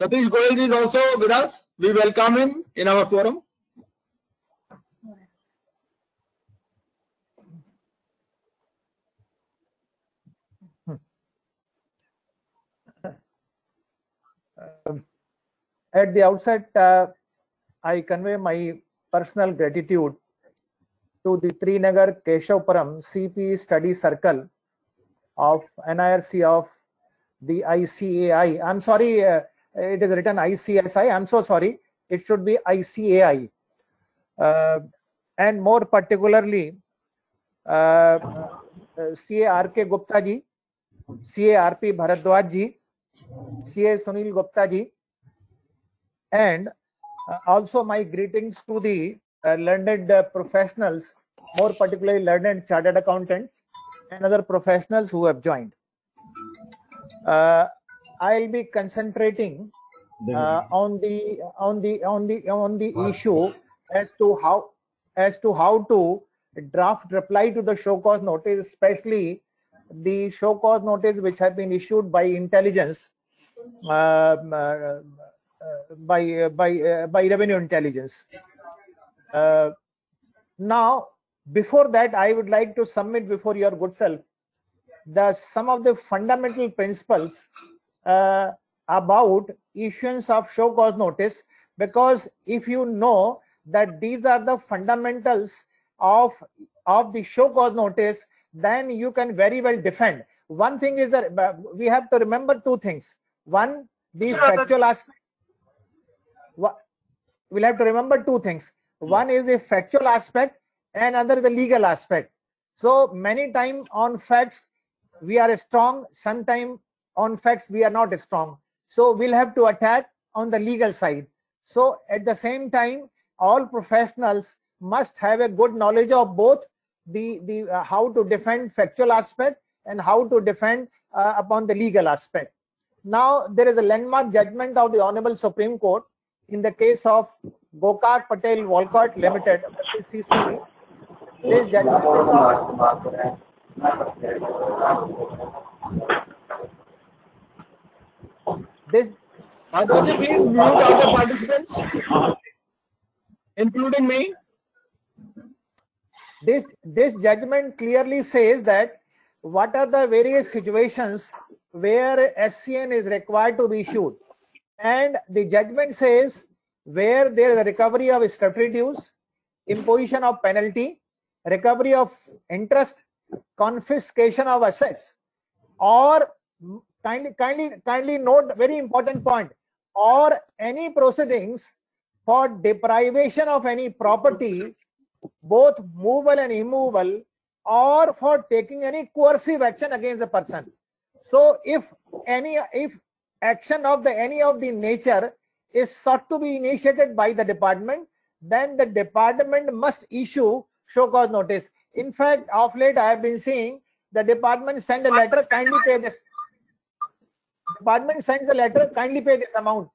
Satish Goyal is also with us. We welcome him in our forum. At the outset, uh, I convey my personal gratitude to the Trinagar Keshavpuram CP Study Circle of NIRC of the ICAI. I'm sorry, uh, it is written ICSI. I'm so sorry. It should be ICAI. Uh, and more particularly, uh, CA RK Gupta ji, CARP Bharadwaj ji, CA Sunil Gupta ji, and uh, also my greetings to the uh, learned uh, professionals, more particularly learned chartered accountants and other professionals who have joined. Uh, I'll be concentrating uh, on the on the on the on the issue as to how as to how to draft reply to the show cause notice, especially the show cause notice which have been issued by intelligence um, uh, uh, by uh, by uh, by revenue intelligence. Uh, now, before that, I would like to submit before your good self the some of the fundamental principles uh, about issuance of show cause notice because if you know that these are the fundamentals of of the show cause notice then you can very well defend. One thing is that we have to remember two things. One the factual aspect. We'll have to remember two things. Hmm. One is the factual aspect and other the legal aspect. So many time on facts we are strong. Sometime on facts we are not strong so we'll have to attack on the legal side. So at the same time all professionals must have a good knowledge of both the the uh, how to defend factual aspect and how to defend uh, upon the legal aspect. Now there is a landmark judgment of the honorable supreme court in the case of gokak patel volkart limited cc this judgment this Aditya, please mute other participants, including me. this this judgment clearly says that what are the various situations where SCN is required to be issued and the judgment says where there is a recovery of statutory dues imposition of penalty recovery of interest confiscation of assets or kindly kindly kindly note very important point. Or any proceedings for deprivation of any property both movable and immovable or for taking any coercive action against the person. So if any if action of the any of the nature is sought to be initiated by the department then the department must issue show cause notice. In fact of late i have been seeing the department send a letter kindly pay this department sends a letter kindly pay this amount.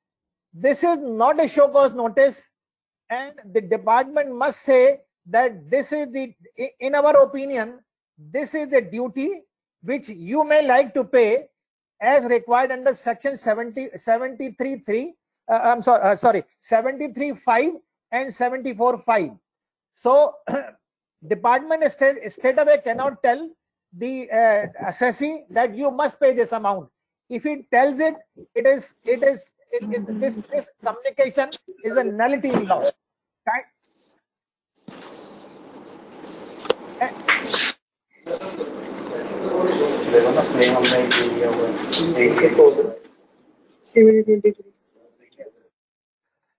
This is not a show cause notice and the department must say that this is the in our opinion this is the duty which you may like to pay as required under section 70 73.3 uh, i'm sorry uh, sorry 73.5 and 74.5 so department straight, straight away cannot tell the uh, assessee that you must pay this amount if it tells it it is it is it, it, mm-hmm. this this communication is a nullity in law right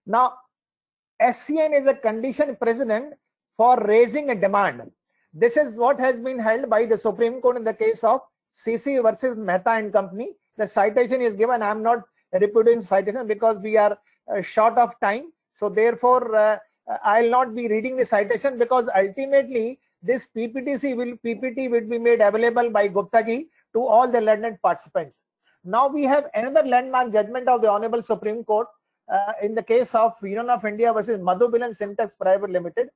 Now, SCN is a condition precedent for raising a demand. This is what has been held by the Supreme Court in the case of CC versus Mehta and Company. The citation is given. I am not repeating citation because we are uh, short of time. So therefore, uh, I'll not be reading the citation because ultimately this PPTC will PPT will be made available by Gupta ji to all the learned participants. Now we have another landmark judgment of the Honorable Supreme Court uh, in the case of Union of India versus Madhumilan Syntex Private Limited,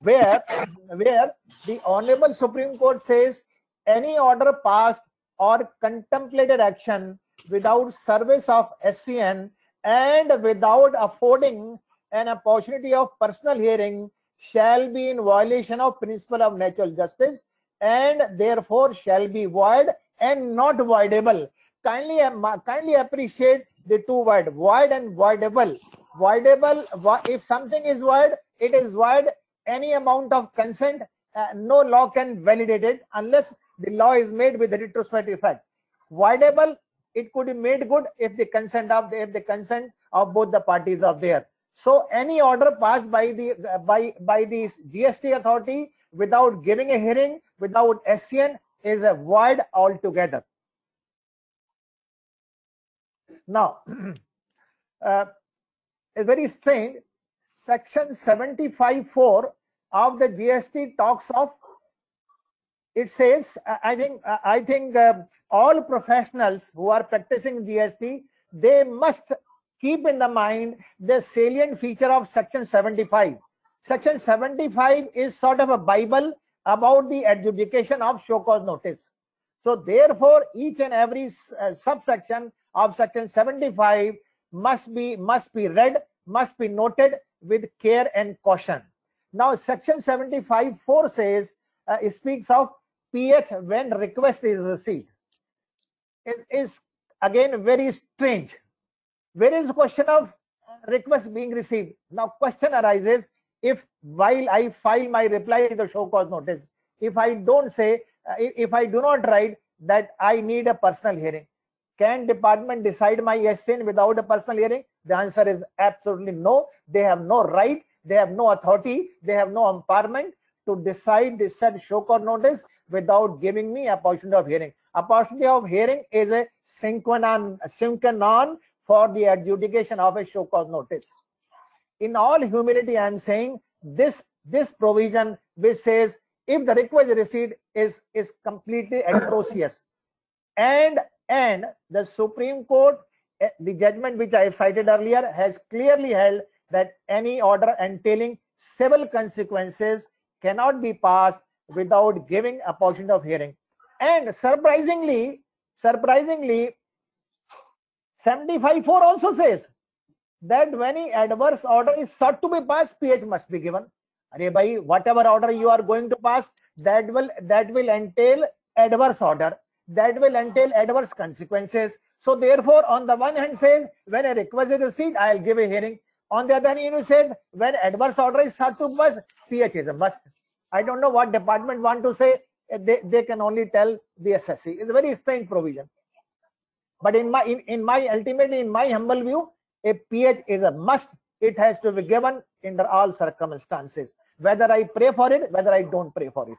where where the Honorable Supreme Court says any order passed or contemplated action without service of SCN and without affording an opportunity of personal hearing shall be in violation of principle of natural justice and therefore shall be void and not voidable. Kindly kindly appreciate the two words void and voidable. Voidable if something is void it is void. Any amount of consent uh, no law can validate it unless the law is made with a retrospective effect. Voidable it could be made good if the consent of the, if the consent of both the parties are there. So any order passed by the by by the gst authority without giving a hearing without scn is a void altogether. Now uh, it's very strange section 75.4 of the GST talks of it says I think I think uh, all professionals who are practicing GST they must keep in the mind the salient feature of section 75 section 75 is sort of a bible about the adjudication of show cause notice. So therefore each and every uh, subsection of section 75 must be must be read must be noted with care and caution. Now section 75 4 says uh, it speaks of ph when request is received is is again very strange where is the question of request being received now question arises if while i file my reply to the show cause notice if i don't say uh, if i do not write that i need a personal hearing can department decide my SN without a personal hearing? The answer is absolutely no. They have no right, they have no authority, they have no empowerment to decide this said show cause notice without giving me a opportunity of hearing. Opportunity of hearing is a sine qua non for the adjudication of a show cause notice. In all humility, I am saying this this provision which says if the request received is is completely atrocious and and the Supreme Court, eh, the judgment which I have cited earlier, has clearly held that any order entailing civil consequences cannot be passed without giving a opportunity of hearing. And surprisingly, surprisingly, 75.4 also says that when any adverse order is sought to be passed, PH must be given. Are bhai, whatever order you are going to pass, that will that will entail adverse order that will entail adverse consequences. So therefore, on the one hand says, when a request is received, I'll give a hearing. On the other hand, you says, when adverse order is sought to pass, PH is a must. I don't know what department want to say. They, they can only tell the assessee. It's a very strange provision. But in my in, in my ultimately in my humble view, a PH is a must. It has to be given under all circumstances. Whether I pray for it, whether I don't pray for it.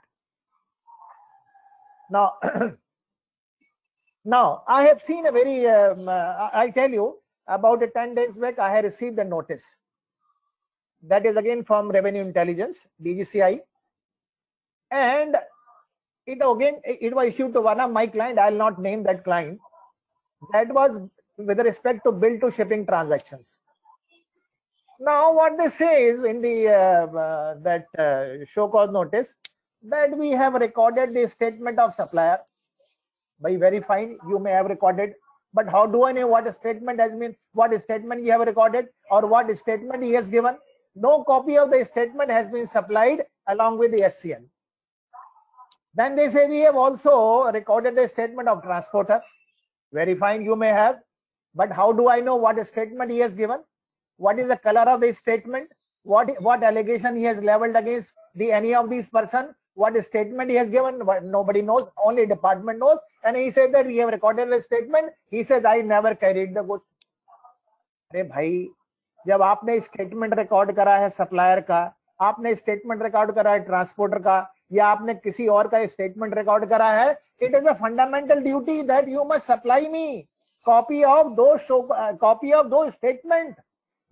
Now Now, I have seen a very, um, uh, I tell you, about a 10 days back, I have received a notice. That is again from Revenue Intelligence, DGCI. And it again, it was issued to one of my client, I'll not name that client. That was with respect to bill to shipping transactions. Now, what they say is in the uh, uh, that uh, show cause notice that we have recorded the statement of supplier. By verifying you may have recorded. But how do i know what statement has been what statement you have recorded or what statement he has given? No copy of the statement has been supplied along with the scn then they say we have also recorded the statement of transporter very fine you may have but how do i know what statement he has given what is the color of the statement what what allegation he has leveled against the any of these person what statement he has given nobody knows only department knows and he said that we have recorded a statement he says i never carried the goods अरे भाई जब आपने statement record करा है supplier का आपने statement record करा है ट्रांसपोर्टर का या आपने किसी और का स्टेटमेंट रिकॉर्ड करा है it is a fundamental duty that you must supply me copy of the copy of the statement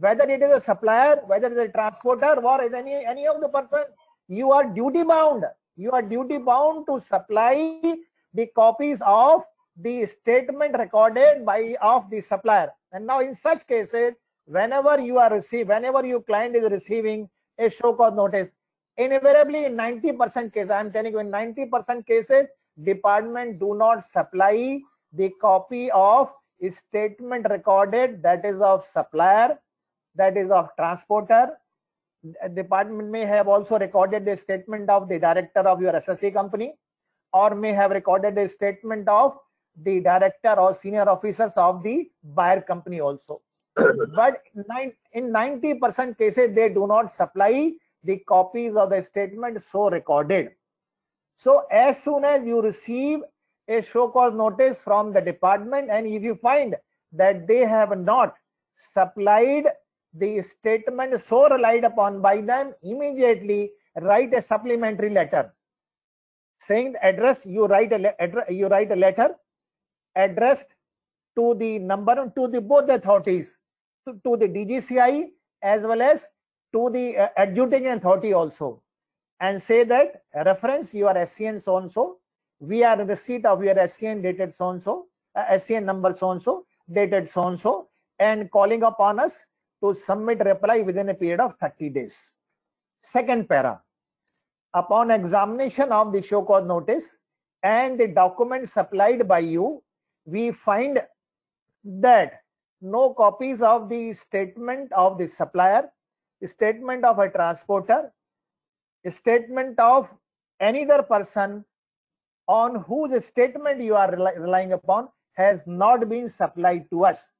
whether it is a supplier whether is a transporter or is any any of the person you are duty bound you are duty bound to supply the copies of the statement recorded by of the supplier and now in such cases whenever you are receive whenever you client is receiving a show cause notice invariably in 90 percent cases i am telling you in 90 percent cases department do not supply the copy of statement recorded that is of supplier, that is of transporter. Department may have also recorded the statement of the director of your assessee company or may have recorded a statement of the director or senior officers of the buyer company also. but in 90% cases, they do not supply the copies of the statement so recorded. So as soon as you receive a show cause notice from the department and if you find that they have not supplied the statement so relied upon by them, immediately write a supplementary letter saying the address you write a you write a letter addressed to the number to the both the authorities to, to the DGCI as well as to the uh, adjudicating authority also and say that reference your SCN so and so we are in receipt of your SCN dated so and so uh, SCN number so and so dated so and so and calling upon us to submit reply within a period of 30 days. Second para upon examination of the show cause notice and the document supplied by you we find that no copies of the statement of the supplier, statement of a transporter, statement of any other person on whose statement you are relying upon has not been supplied to us.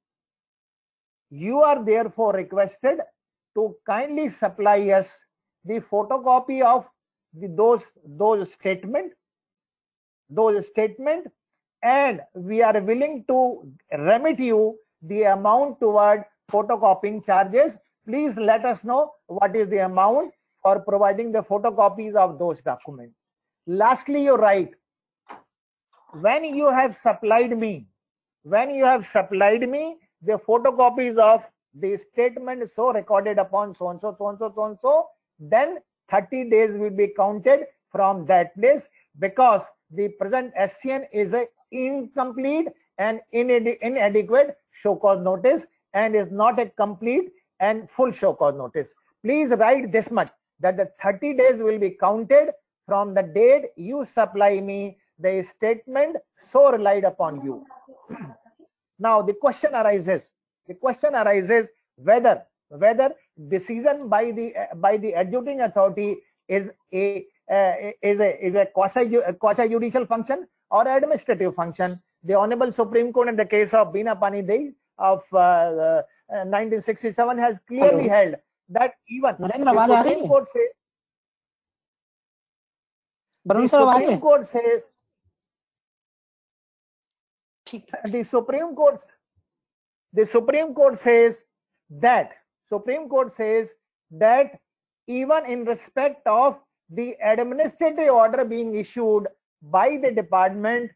You are therefore requested to kindly supply us the photocopy of the, those those statement those statement and we are willing to remit you the amount toward photocopying charges. Please let us know what is the amount for providing the photocopies of those documents. Lastly, you write, when you have supplied me, when you have supplied me the photocopies of the statement so recorded upon so and so, so and so, so and so, then 30 days will be counted from that place because the present SCN is a incomplete and inadequate show cause notice and is not a complete and full show cause notice. Please write this much that the 30 days will be counted from the date you supply me the statement so relied upon you. now the question arises, the question arises whether whether decision by the by the adjudicating authority is a uh, is a is a quasi quasi judicial function or administrative function. The Honorable Supreme Court in the case of Bina Pani Dei of uh, Uh, 1967 has clearly Hello. held that even the Supreme Court says the Supreme Court says the Supreme Court the Supreme Court says that Supreme Court says that even in respect of the administrative order being issued by the department,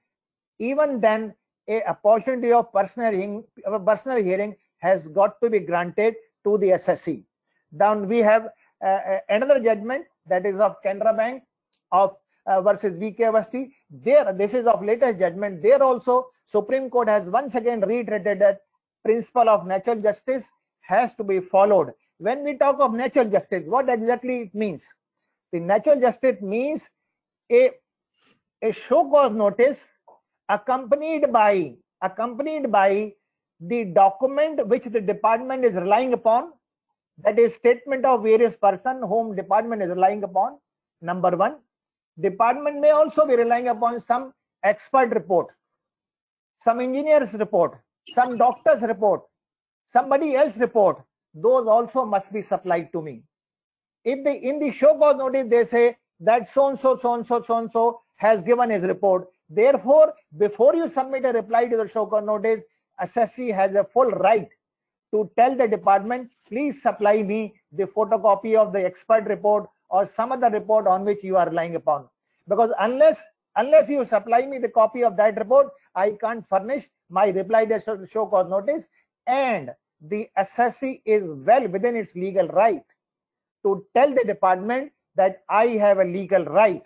even then a opportunity of personal hearing, personal hearing has got to be granted to the assessee. Then we have uh, uh, another judgment that is of Canara Bank of uh, versus VK Awasthi. There, this is of latest judgment. There also, Supreme Court has once again reiterated that principle of natural justice has to be followed. When we talk of natural justice, what exactly it means? The natural justice means a a show cause notice accompanied by accompanied by the document which the department is relying upon that is statement of various person whom department is relying upon number one. Department may also be relying upon some expert report some engineers report some doctors report somebody else report. Those also must be supplied to me. If they in the show cause notice they say that so and so so and so so and so has given his report. Therefore, before you submit a reply to the show cause notice, Assessee has a full right to tell the department, please supply me the photocopy of the expert report or some other report on which you are relying upon. Because unless unless you supply me the copy of that report, I can't furnish my reply to the show cause notice. And the assessee is well within its legal right to tell the department that I have a legal right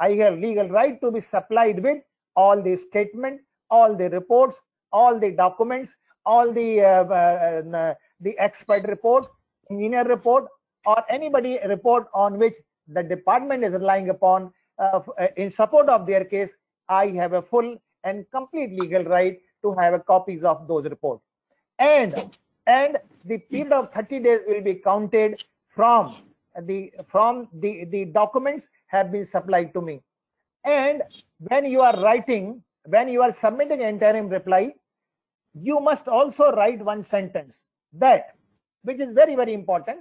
I have legal right to be supplied with all the statement, all the reports, all the documents, all the uh, uh, uh, the expert report, engineer report, or anybody report on which the department is relying upon uh, uh, in support of their case. I have a full and complete legal right to have a copies of those reports. And and the period of 30 days will be counted from the from the the documents have been supplied to me. And when you are writing, when you are submitting an interim reply, you must also write one sentence that which is very very important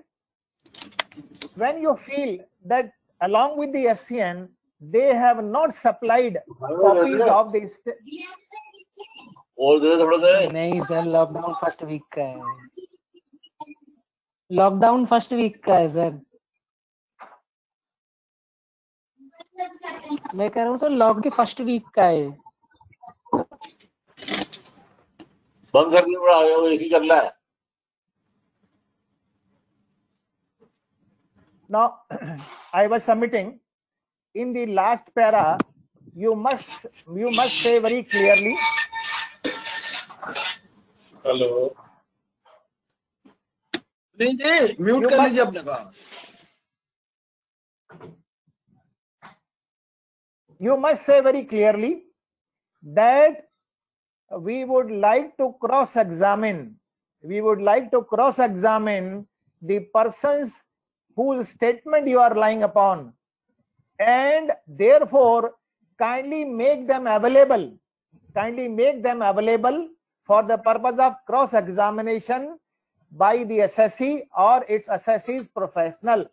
when you feel that along with the SCN, they have not supplied copies of this. और दे थोड़ा दे नहीं sir lockdown first week का है lockdown first week का है sir मैं कह रहा हूँ सर लॉक के फर्स्ट वीक का है बंद कर दिया बड़ा वो एसी चल रहा है Now, I was submitting in the last para. You must you must say very clearly. Hello नहीं जी म्यूट You कर must- लीजिए अपने का You must say very clearly that we would like to cross-examine. We would like to cross-examine the persons whose statement you are lying upon and therefore kindly make them available kindly make them available for the purpose of cross examination by the assessee or its assessee's professional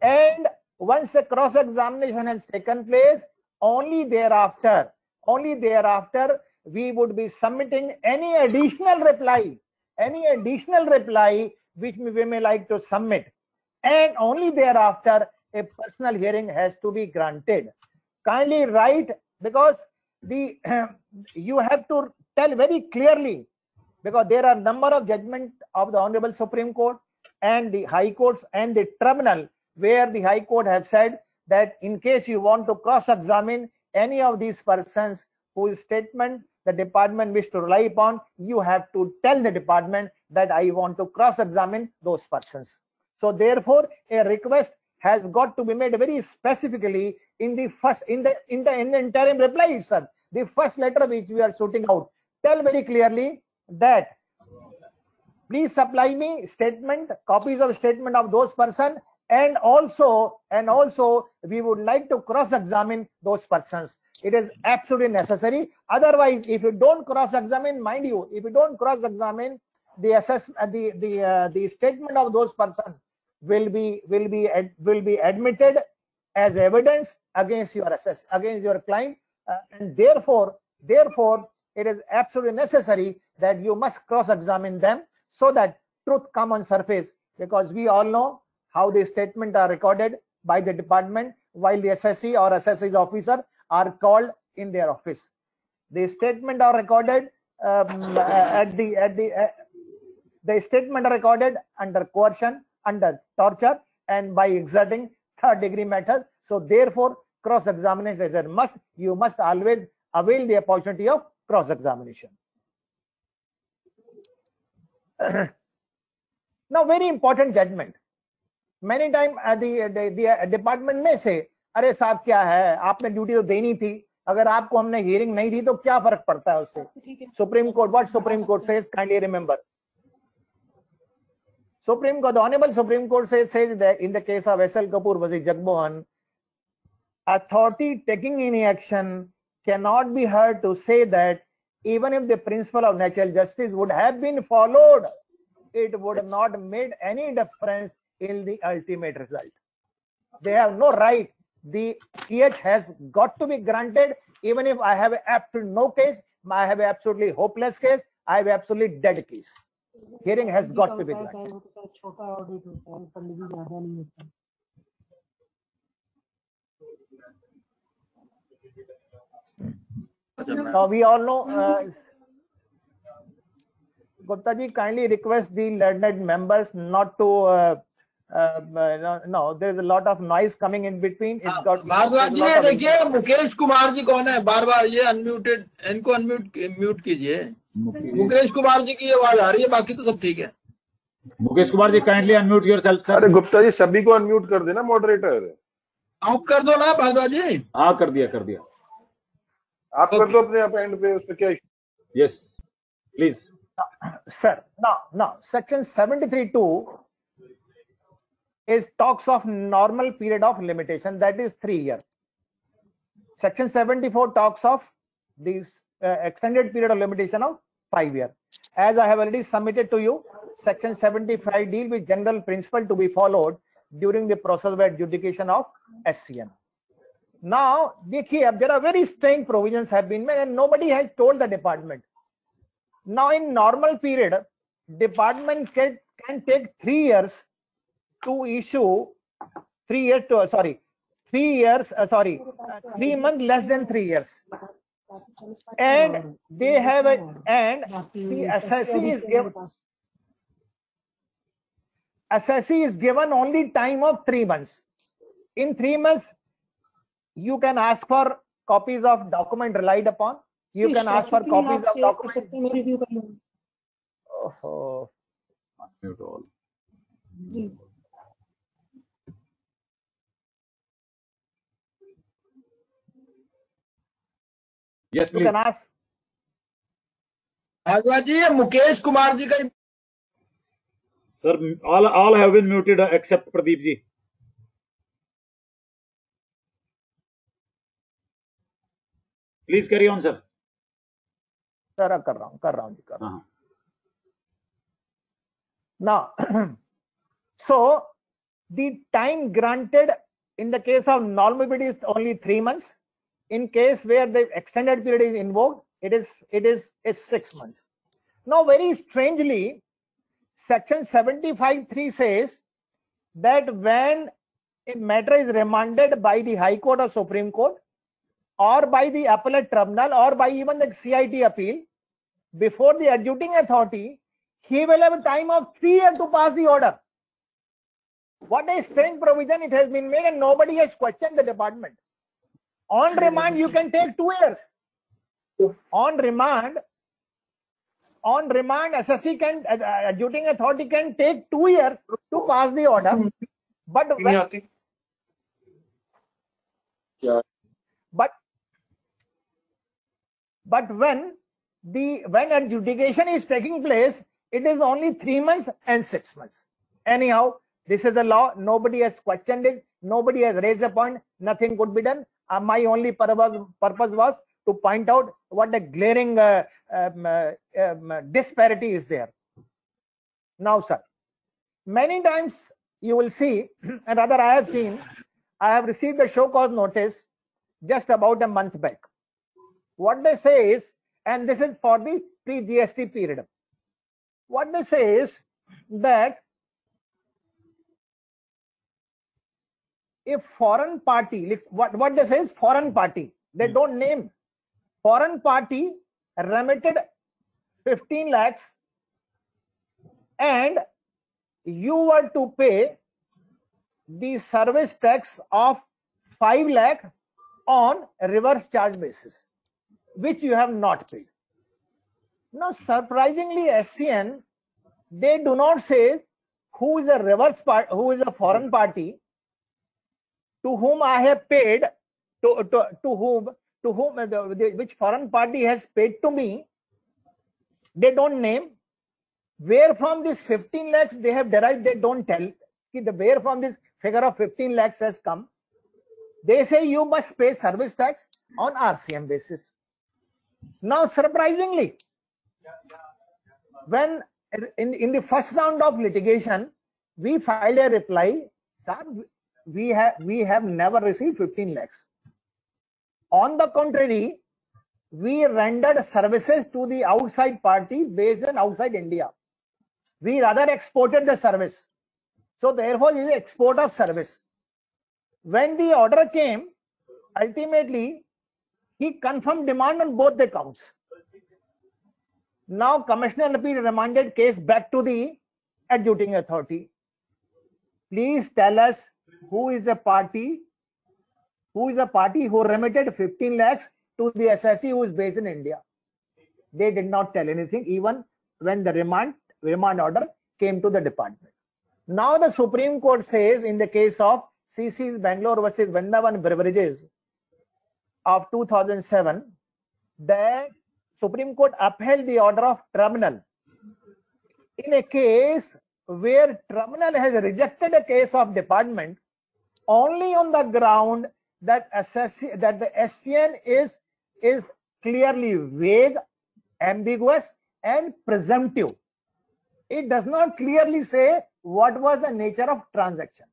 and once a cross examination has taken place only thereafter only thereafter we would be submitting any additional reply any additional reply which we may like to submit. And only thereafter a personal hearing has to be granted. Kindly write because the you have to tell very clearly because there are number of judgment of the honorable supreme court and the high courts and the tribunal where the high court have said that in case you want to cross examine any of these persons whose statement the department wish to rely upon you have to tell the department that i want to cross examine those persons so therefore, a request has got to be made very specifically in the first in the in the in the interim reply itself. The first letter which we are shooting out. Tell very clearly that please supply me statement, copies of statement of those person, and also and also we would like to cross-examine those persons. It is absolutely necessary. Otherwise, if you don't cross-examine, mind you, if you don't cross-examine, the assess uh, the the uh, the statement of those person will be will be will be admitted as evidence against your assess against your client uh, and therefore therefore it is absolutely necessary that you must cross examine them so that truth come on surface because we all know how the statement are recorded by the department while the assessee or assessee's officer are called in their office the statement are recorded um, at the at the uh, the statement are recorded under coercion, under torture, and by exerting third degree method. So therefore, cross examination is a must. You must always avail the opportunity of cross examination. now, very important judgment. Many time department में से अरे साहब क्या है? आपने duty तो देनी थी। अगर आपको हमने हियरिंग नहीं दी तो क्या फ़र्क पड़ता है उससे? Supreme court what supreme court से kindly supreme court honourable supreme court से says in the case of S L Kapoor versus Jagmohan authority taking in action can not be heard to say that even if the principle of natural justice would have been followed it would not made any difference in the ultimate result. They have no right. The TH has got to be granted even if I have absolutely no case, I have absolutely hopeless case, I have absolutely dead case. Hearing has got to be granted. Now we all know. Uh, Gupta ji, kindly request the learned members not to uh, no, no, there's a lot of noise coming in between. It's Bharadwaj ji देखिए मुकेश कुमार जी कौन है? बार बार ये unmuted इनको unmute mute कीजिए। मुकेश। कुमार जी की आवाज़ आ रही है बाकी तो सब ठीक है। Mukesh Kumar ji kindly unmute yourself अरे सर गुप्ता जी सभी को अनम्यूट कर देना मॉडरेटर आप कर दो ना भारद्वाज जी। हाँ कर दिया कर दिया। आप कर दो अपने आप एंड पे उसमें क्या Yes. Please. Sir, now, now, section 73.2 is talks of normal period of limitation that is three year. Section 74 talks of this uh, extended period of limitation of five year. As i have already submitted to you section 75 deal with general principle to be followed during the process of adjudication of scn now here there are very strange provisions have been made and nobody has told the department. Now in normal period department can, can take three years to issue three year to uh, sorry three years uh, sorry uh, three month less than three years and they have it and the assessee is given assessee is given only time of three months in three months you can ask for copies of document relied upon you can ask for copies of document oh. Yes, you please. can ask जी ये मुकेश कुमार जी का Sir, all all have been muted uh, except Pradeep ji. Please carry on, sir. Sir कर रहा हूँ कर रहा हूँ जी कर रहा हूँ Uh-huh. Now, so the time granted in the case of normal period is only three months. In case where the extended period is invoked, it is it is is six months. Now, very strangely, section 75.3 says that when a matter is remanded by the High Court or Supreme Court or by the appellate tribunal or by even the CIT appeal, before the adjudicating authority, he will have a time of three years to pass the order. What a strange provision it has been made and nobody has questioned the department. On remand, you can take two years. On remand, on remand, assessee can, uh, uh, adjudicating authority can take two years to pass the order. But when, but but when the when adjudication is taking place it is only three months and six months. Anyhow this is the law. Nobody has questioned it. Nobody has raised a point. Nothing could be done Uh, my only purpose purpose was to point out what a glaring uh, um, uh, um, disparity is there. Now sir many times you will see and rather i have seen i have received a show cause notice just about a month back. What they say is and this is for the pre gst period. What they say is that if foreign party like what what they say is foreign hmm. party they hmm. don't name. Foreign party remitted 15 lakhs and you were to pay the service tax of 5 lakh on reverse charge basis which you have not paid. Now surprisingly scn they do not say who is a reverse part who is a foreign hmm. party to whom i have paid to to, to whom to whom uh, the, which foreign party has paid to me they don't name. Where from this 15 lakhs they have derived they don't tell. The where from this figure of 15 lakhs has come. They say you must pay service tax on rcm basis. Now surprisingly when in, in the first round of litigation we filed a reply sir we have we have never received 15 lakhs. On the contrary we rendered services to the outside party based in outside india. We rather exported the service. So therefore it is export of service. When the order came ultimately he confirmed demand on both the counts now commissioner appeal remanded case back to the adjudicating authority. Please tell us who is the party? Who is a party who remitted 15 lakhs to the assessee who is based in india? They did not tell anything even when the remand remand order came to the department. Now the supreme court says in the case of cc's bangalore versus brindavan beverages of 2007 that Supreme Court upheld the order of tribunal in a case where tribunal has rejected a case of department only on the ground that that the SCN is is clearly vague, ambiguous, and presumptive. It does not clearly say what was the nature of transaction.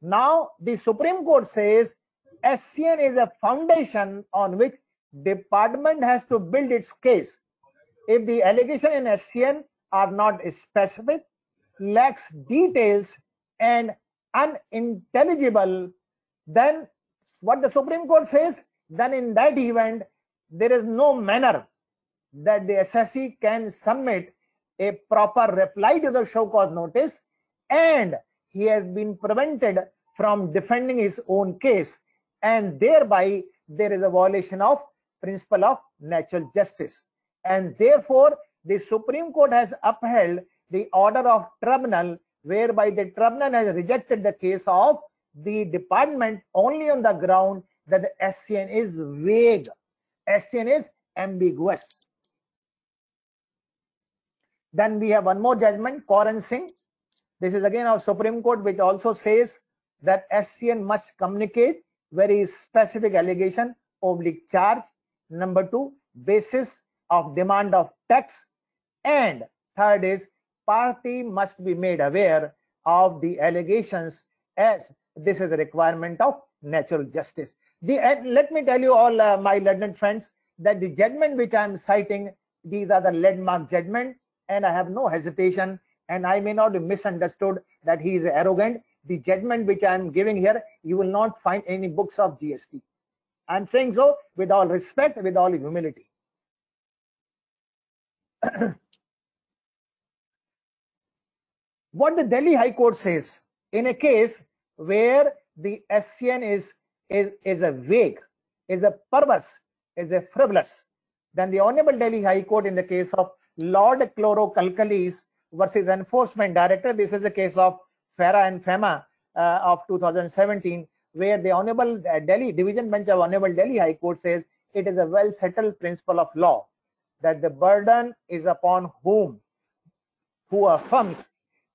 Now the Supreme Court says SCN is a foundation on which department has to build its case. If the allegation in SCN are not specific, lacks details, and unintelligible, then what the Supreme Court says, then in that event, there is no manner that the assessee can submit a proper reply to the show cause notice and he has been prevented from defending his own case and thereby there is a violation of principle of natural justice. And therefore the supreme court has upheld the order of tribunal whereby the tribunal has rejected the case of the department only on the ground that the SCN is vague. SCN is ambiguous. Then we have one more judgment, Koran Singh. This is again our Supreme Court, which also says that SCN must communicate very specific allegation, oblique charge. Number two, basis of demand of tax. And third is party must be made aware of the allegations as this is a requirement of natural justice. The, uh, let me tell you all uh, my learned friends that the judgment which I am citing, these are the landmark judgment and I have no hesitation and I may not be misunderstood that he is arrogant. The judgment which I am giving here, you will not find any books of GST. I'm saying so with all respect, with all humility. what the Delhi High Court says in a case where the SCN is is is a vague, is a perverse, is a frivolous, then the Honorable Delhi High Court in the case of Lord Chloro Alkalies versus Enforcement Director, this is the case of FERA and FEMA uh, of 2017, where the Honorable uh, Delhi Division Bench of Honorable Delhi High Court says it is a well settled principle of law that the burden is upon whom? Who affirms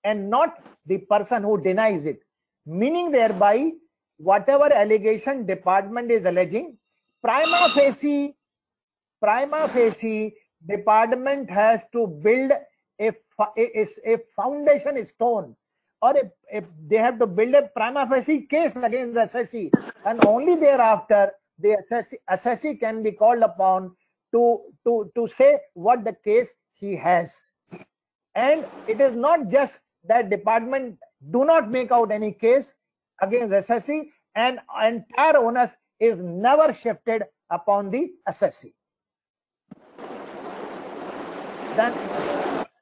and not the person who denies it meaning thereby whatever allegation department is alleging prima facie prima facie department has to build a a, a foundation stone or a, they have to build a prima facie case against the assessee and only thereafter the assessee can be called upon to to to say what the case he has. And it is not just that department do not make out any case against assessee and entire onus is never shifted upon the assessee then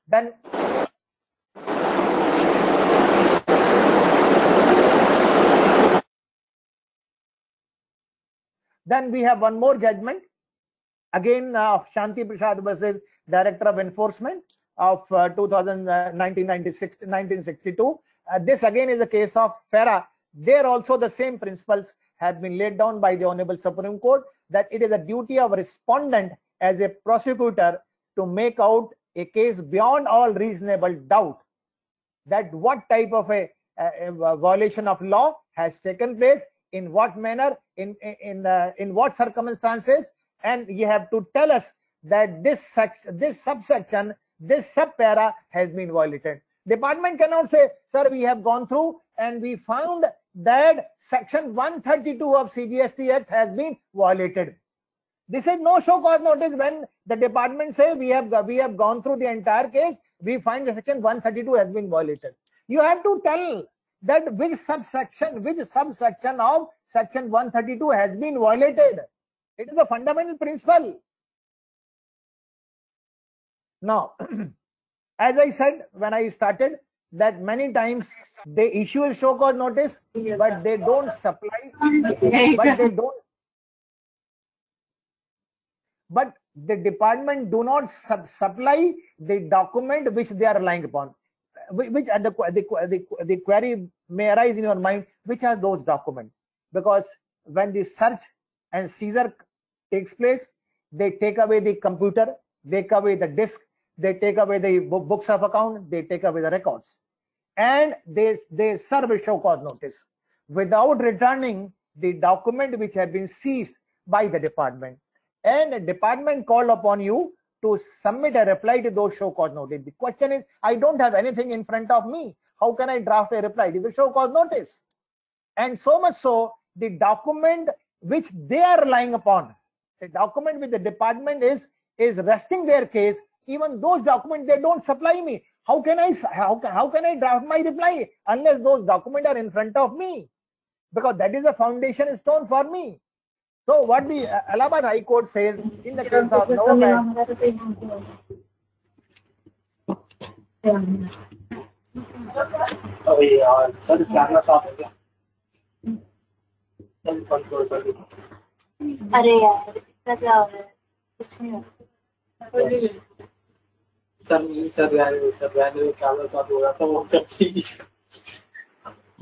then then we have one more judgment again uh, of Shanti Prasad versus Director of Enforcement of uh, 1962. Uh, this again is a case of FERA. There also the same principles have been laid down by the Honorable Supreme Court that it is a duty of respondent as a prosecutor to make out a case beyond all reasonable doubt that what type of a, a, a violation of law has taken place, in what manner, in in uh, in what circumstances, and you have to tell us that this section, this subsection, this subpara has been violated. Department cannot say, sir, we have gone through and we found that section 132 of CGST Act has been violated. This is no show cause notice when the department say we have we have gone through the entire case, we find the section 132 has been violated. You have to tell that which subsection, which subsection of section 132 has been violated. It is a fundamental principle. Now, as I said when I started, that many times they issue a show cause notice, but they don't supply, but they don't, but the department do not sub supply the document which they are relying upon. Which are the, the, the, the query may arise in your mind, which are those documents? Because when the search and seizure takes place, they take away the computer, they take away the disk, they take away the books of account, they take away the records, and they they serve a show cause notice without returning the document which have been seized by the department. And the department call upon you to submit a reply to those show cause notice. The question is, I don't have anything in front of me. How can I draft a reply to the show cause notice? And so much so, the document which they are relying upon, the document with the department is is resting their case, even those documents they don't supply me. How can I s- how, ca- how can I draft my reply unless those documents are in front of me? Because that is the foundation stone for me. So what the uh, Allahabad High Court says in the case of Novavax, अरे यार sir camera साफ हो गया चल बंद करो sir अरे यार इतना क्या हो रहा है कुछ नहीं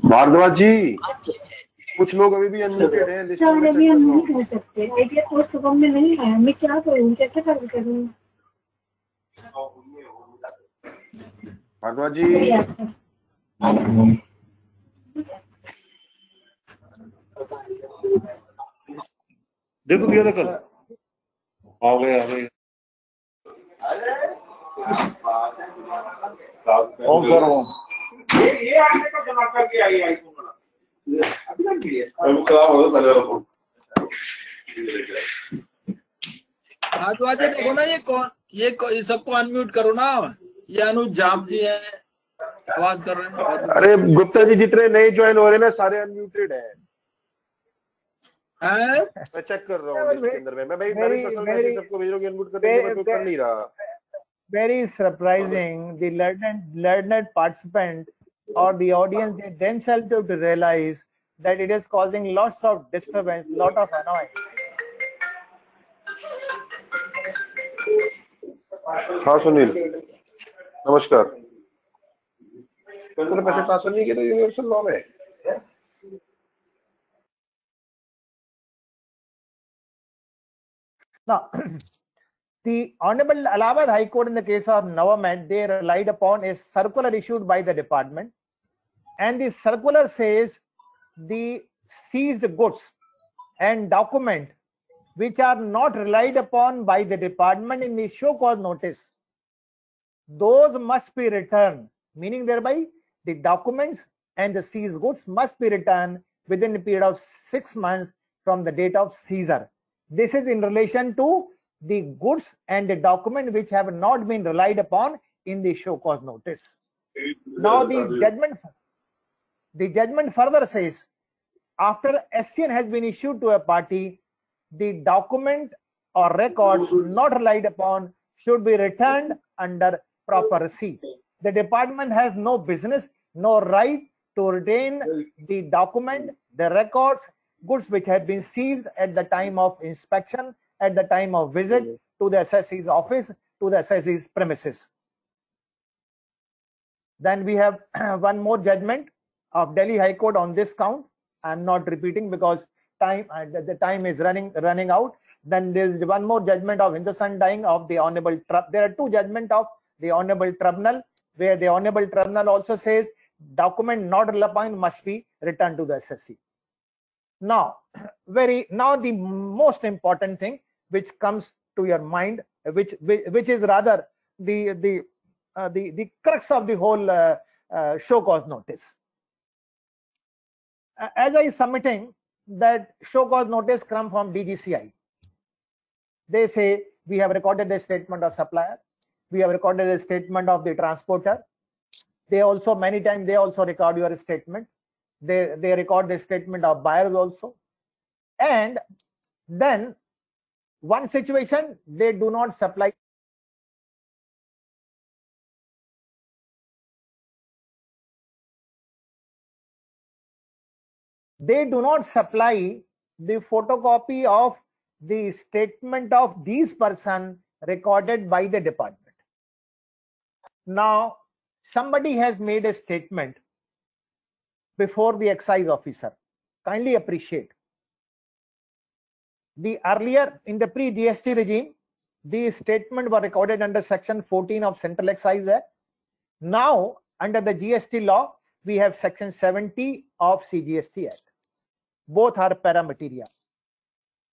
भारद्वाज जी कुछ लोग अभी भी अनम्यूटेड हैं लिस्ट में अभी हम नहीं। कर सकते आइडिया कोर्स सुबह में नहीं है मैं क्या करूँ? कैसे कर करूँ? भारद्वाज जी। देखो दिया था कल आ गए आ गए ओम तो आज देखो ना ये कौन ये सबको अनम्यूट करो ना। ये अनुज जाप जी है। आवाज़ कर रहे हैं। अरे गुप्ता जी जितने नए ज्वाइन हो रहे हैं ना सारे अनम्यूटेड है। मैं चेक कर रहा हूँ अंदर में। मैं भाई मैंने कसम से सबको भेज रहा हूँ इनपुट करने के बाद कर नहीं रहा। वेरी सरप्राइजिंग दर्नेट पार्टिसिपेंट और दस to realise that it is causing lots of disturbance lot of noise हाँ सुनील। नमस्कार। पैसे ट्रांसफ़र नहीं किए तो यूनिवर्सल लॉ में Now, the Honorable Allahabad High Court in the case of Navamed, they relied upon a circular issued by the department. And the circular says the seized goods and document which are not relied upon by the department in the show cause notice, those must be returned, meaning thereby the documents and the seized goods must be returned within a period of six months from the date of seizure. This is in relation to the goods and the document which have not been relied upon in the show cause notice. Now the judgment, the judgment further says, after SCN has been issued to a party, the document or records not relied upon should be returned under proper receipt. The department has no business, no right to retain the document, the records, goods which have been seized at the time of inspection, at the time of visit to the assessee's office, to the assessee's premises. Then we have one more judgment of Delhi High Court on this count. I'm not repeating because time uh, the, time is running running out. Then there is one more judgment of Hindustan Dying of the Honorable Tri- There are two judgment of the Honorable Tribunal where the Honorable Tribunal also says document not relied upon must be returned to the assessee. Now, very now the most important thing which comes to your mind, which which, which is rather the the uh, the the crux of the whole uh, uh, show cause notice. As I submitting that show cause notice come from DGGI. They say we have recorded the statement of supplier, we have recorded the statement of the transporter. They also many times they also record your statement. They they record the statement of buyers also, and then one situation they do not supply they do not supply the photocopy of the statement of these person recorded by the department. Now somebody has made a statement before the excise officer kindly appreciate the earlier in the pre-GST regime, these statements were recorded under section 14 of Central Excise Act. Now, under the GST law, we have section 70 of CGST Act. Both are pari materia.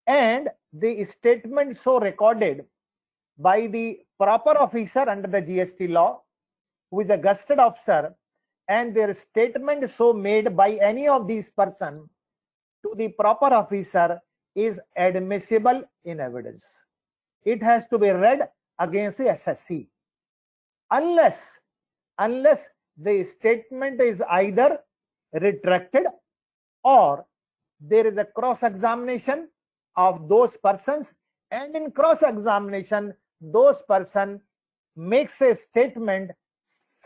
And the statement so recorded by the proper officer under the GST law, who is a gazetted officer, and their statement so made by any of these person to the proper officer is admissible in evidence. It has to be read against the assessee. Unless, unless the statement is either retracted or there is a cross examination of those persons and in cross examination those person makes a statement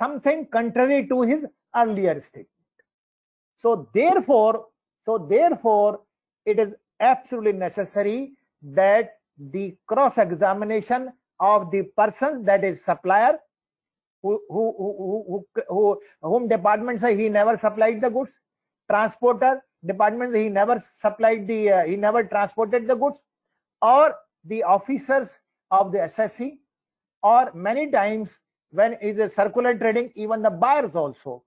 something contrary to his earlier statement so therefore so therefore it is absolutely necessary that the cross examination of the person that is supplier who who who who, who whom department say he never supplied the goods transporter department he never supplied the uh, he never transported the goods or the officers of the assessee or many times when it is a circular trading even the buyers also.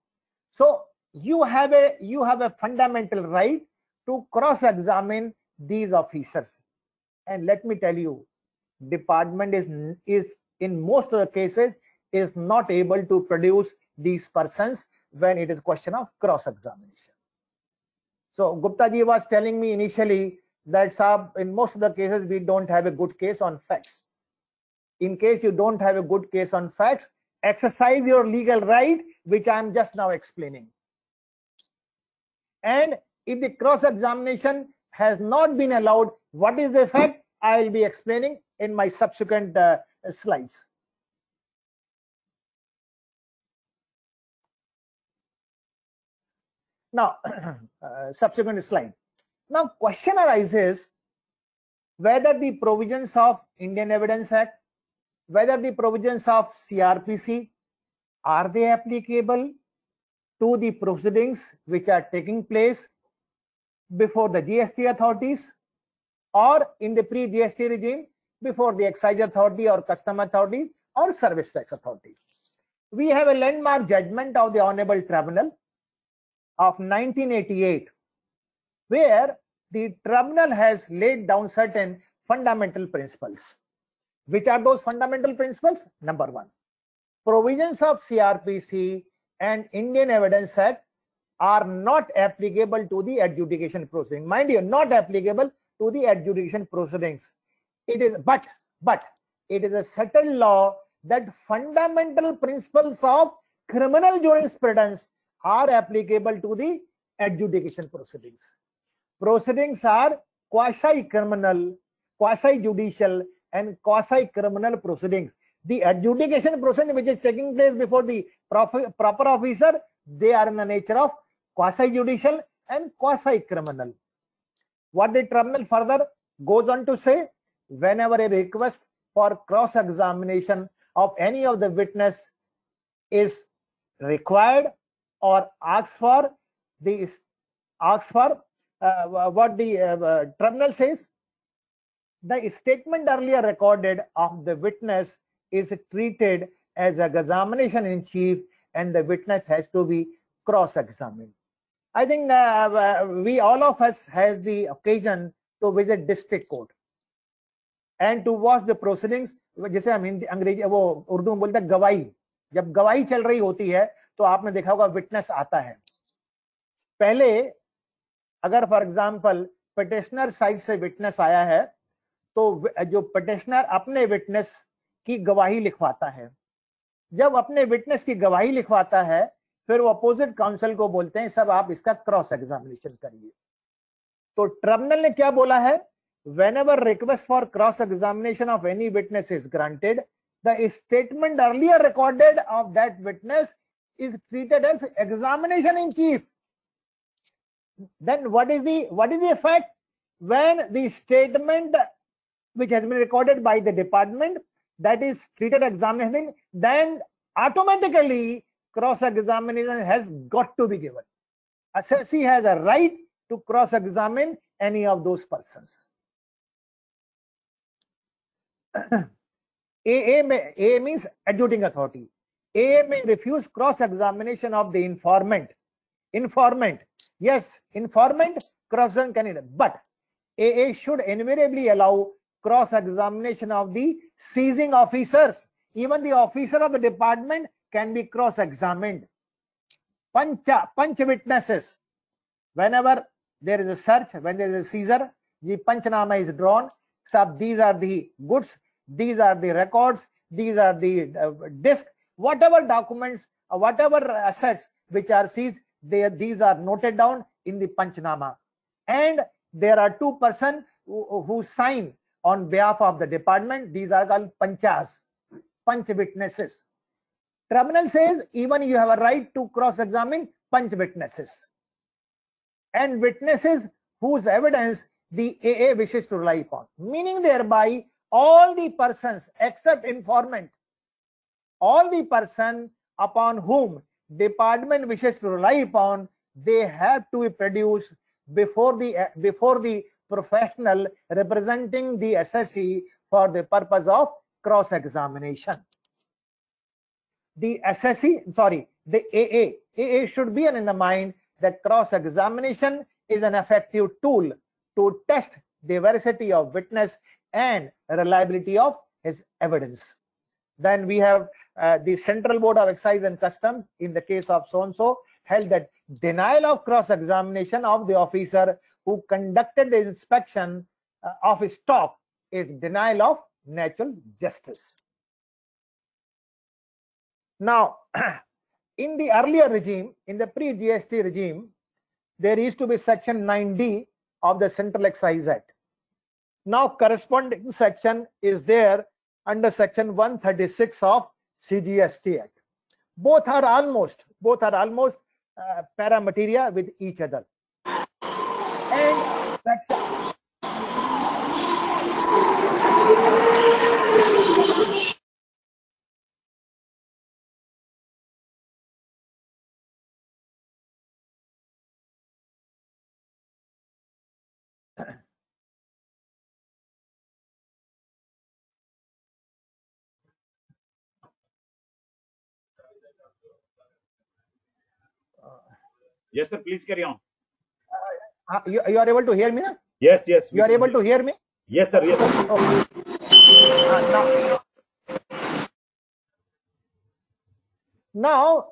So you have a you have a fundamental right to cross examine these officers. And let me tell you department is is in most of the cases is not able to produce these persons when it is a question of cross examination so Gupta ji was telling me initially that in most of the cases we don't have a good case on facts. In case you don't have a good case on facts, exercise your legal right, which I am just now explaining. And if the cross examination has not been allowed, what is the effect I will be explaining in my subsequent uh, slides. Now, uh, subsequent slide. Now, question arises whether the provisions of Indian Evidence Act, whether the provisions of CRPC, are they applicable to the proceedings which are taking place before the GST authorities or in the pre-GST regime before the excise authority or custom authority or service tax authority. We have a landmark judgment of the Honorable Tribunal of 1988 where the tribunal has laid down certain fundamental principles which are those fundamental principles? Number one provisions of crpc and indian evidence act are not applicable to the adjudication proceeding mind you not applicable to the adjudication proceedings. It is but but it is a settled law that fundamental principles of criminal jurisprudence are applicable to the adjudication proceedings. Proceedings are quasi-criminal, quasi-judicial, and quasi-criminal proceedings. The adjudication proceeding which is taking place before the proper officer, they are in the nature of quasi-judicial and quasi-criminal. What the tribunal further goes on to say, whenever a request for cross-examination of any of the witness is required or ask for the ask for uh, what the uh, tribunal says the statement earlier recorded of the witness is treated as a examination in chief and the witness has to be cross examined i think uh, we all of us has the occasion to visit district court and to watch the proceedings जैसे हम हिंदी अंग्रेज़ी वो उर्दू में बोलते हैं गवाही जब गवाही चल रही होती है तो आपने देखा होगा विटनेस आता है पहले अगर फॉर एग्जांपल पिटिशनर साइड से विटनेस आया है तो जो पटेशनर अपने विटनेस की गवाही लिखवाता है। जब अपने विटनेस की गवाही लिखवाता है, फिर वो अपोजिट काउंसिल को बोलते हैं, सर, आप इसका क्रॉस एग्जामिनेशन करिए। तो ट्रिब्यूनल ने क्या बोला है? Whenever request for cross examination of any witness is granted the statement earlier recorded of that witness is treated as examination in chief then what is that is the effect when the statement which has been recorded by the department that is treated examination then automatically cross examination has got to be given assessee has a right to cross examine any of those persons AA may AA means adjudicating authority. AA may refuse cross examination of the informant. Informant, yes, informant cross examination can but AA should invariably allow cross examination of the seizing officers. Even the officer of the department can be cross examined. Pancha, punch witnesses. Whenever there is a search, when there is a seizure, the panchnama is drawn. So these are the goods, these are the records, these are the uh, disk, whatever documents, uh, whatever assets which are seized, they, these are noted down in the panchnama. And there are two person who, who sign on behalf of the department. These are called panchas, punch witnesses. Tribunal says even you have a right to cross-examine punch witnesses and witnesses whose evidence the AA wishes to rely upon. Meaning thereby all the persons except informant, all the person upon whom department wishes to rely upon, they have to be produced before the before the professional representing the assessee for the purpose of cross examination the assessee, sorry, the AA. AA should be in the mind that cross examination is an effective tool to test the veracity of witness and reliability of his evidence. Then we have uh, the Central Board of Excise and Customs in the case of so and so held that denial of cross examination of the officer who conducted the inspection uh, of his stock is denial of natural justice. Now, in the earlier regime, in the pre-GST regime, there used to be section 9D of the Central Excise Act. Now, corresponding section is there under section 136 of CGST Act. Both are almost, both are almost uh, pari materia with each other. Section, Yes, sir. Please carry on. Uh, you, you are able to hear me? na? Yes, yes. You are able hear. to hear me? Yes, sir. Yes. Sir. Okay. Uh, now, now,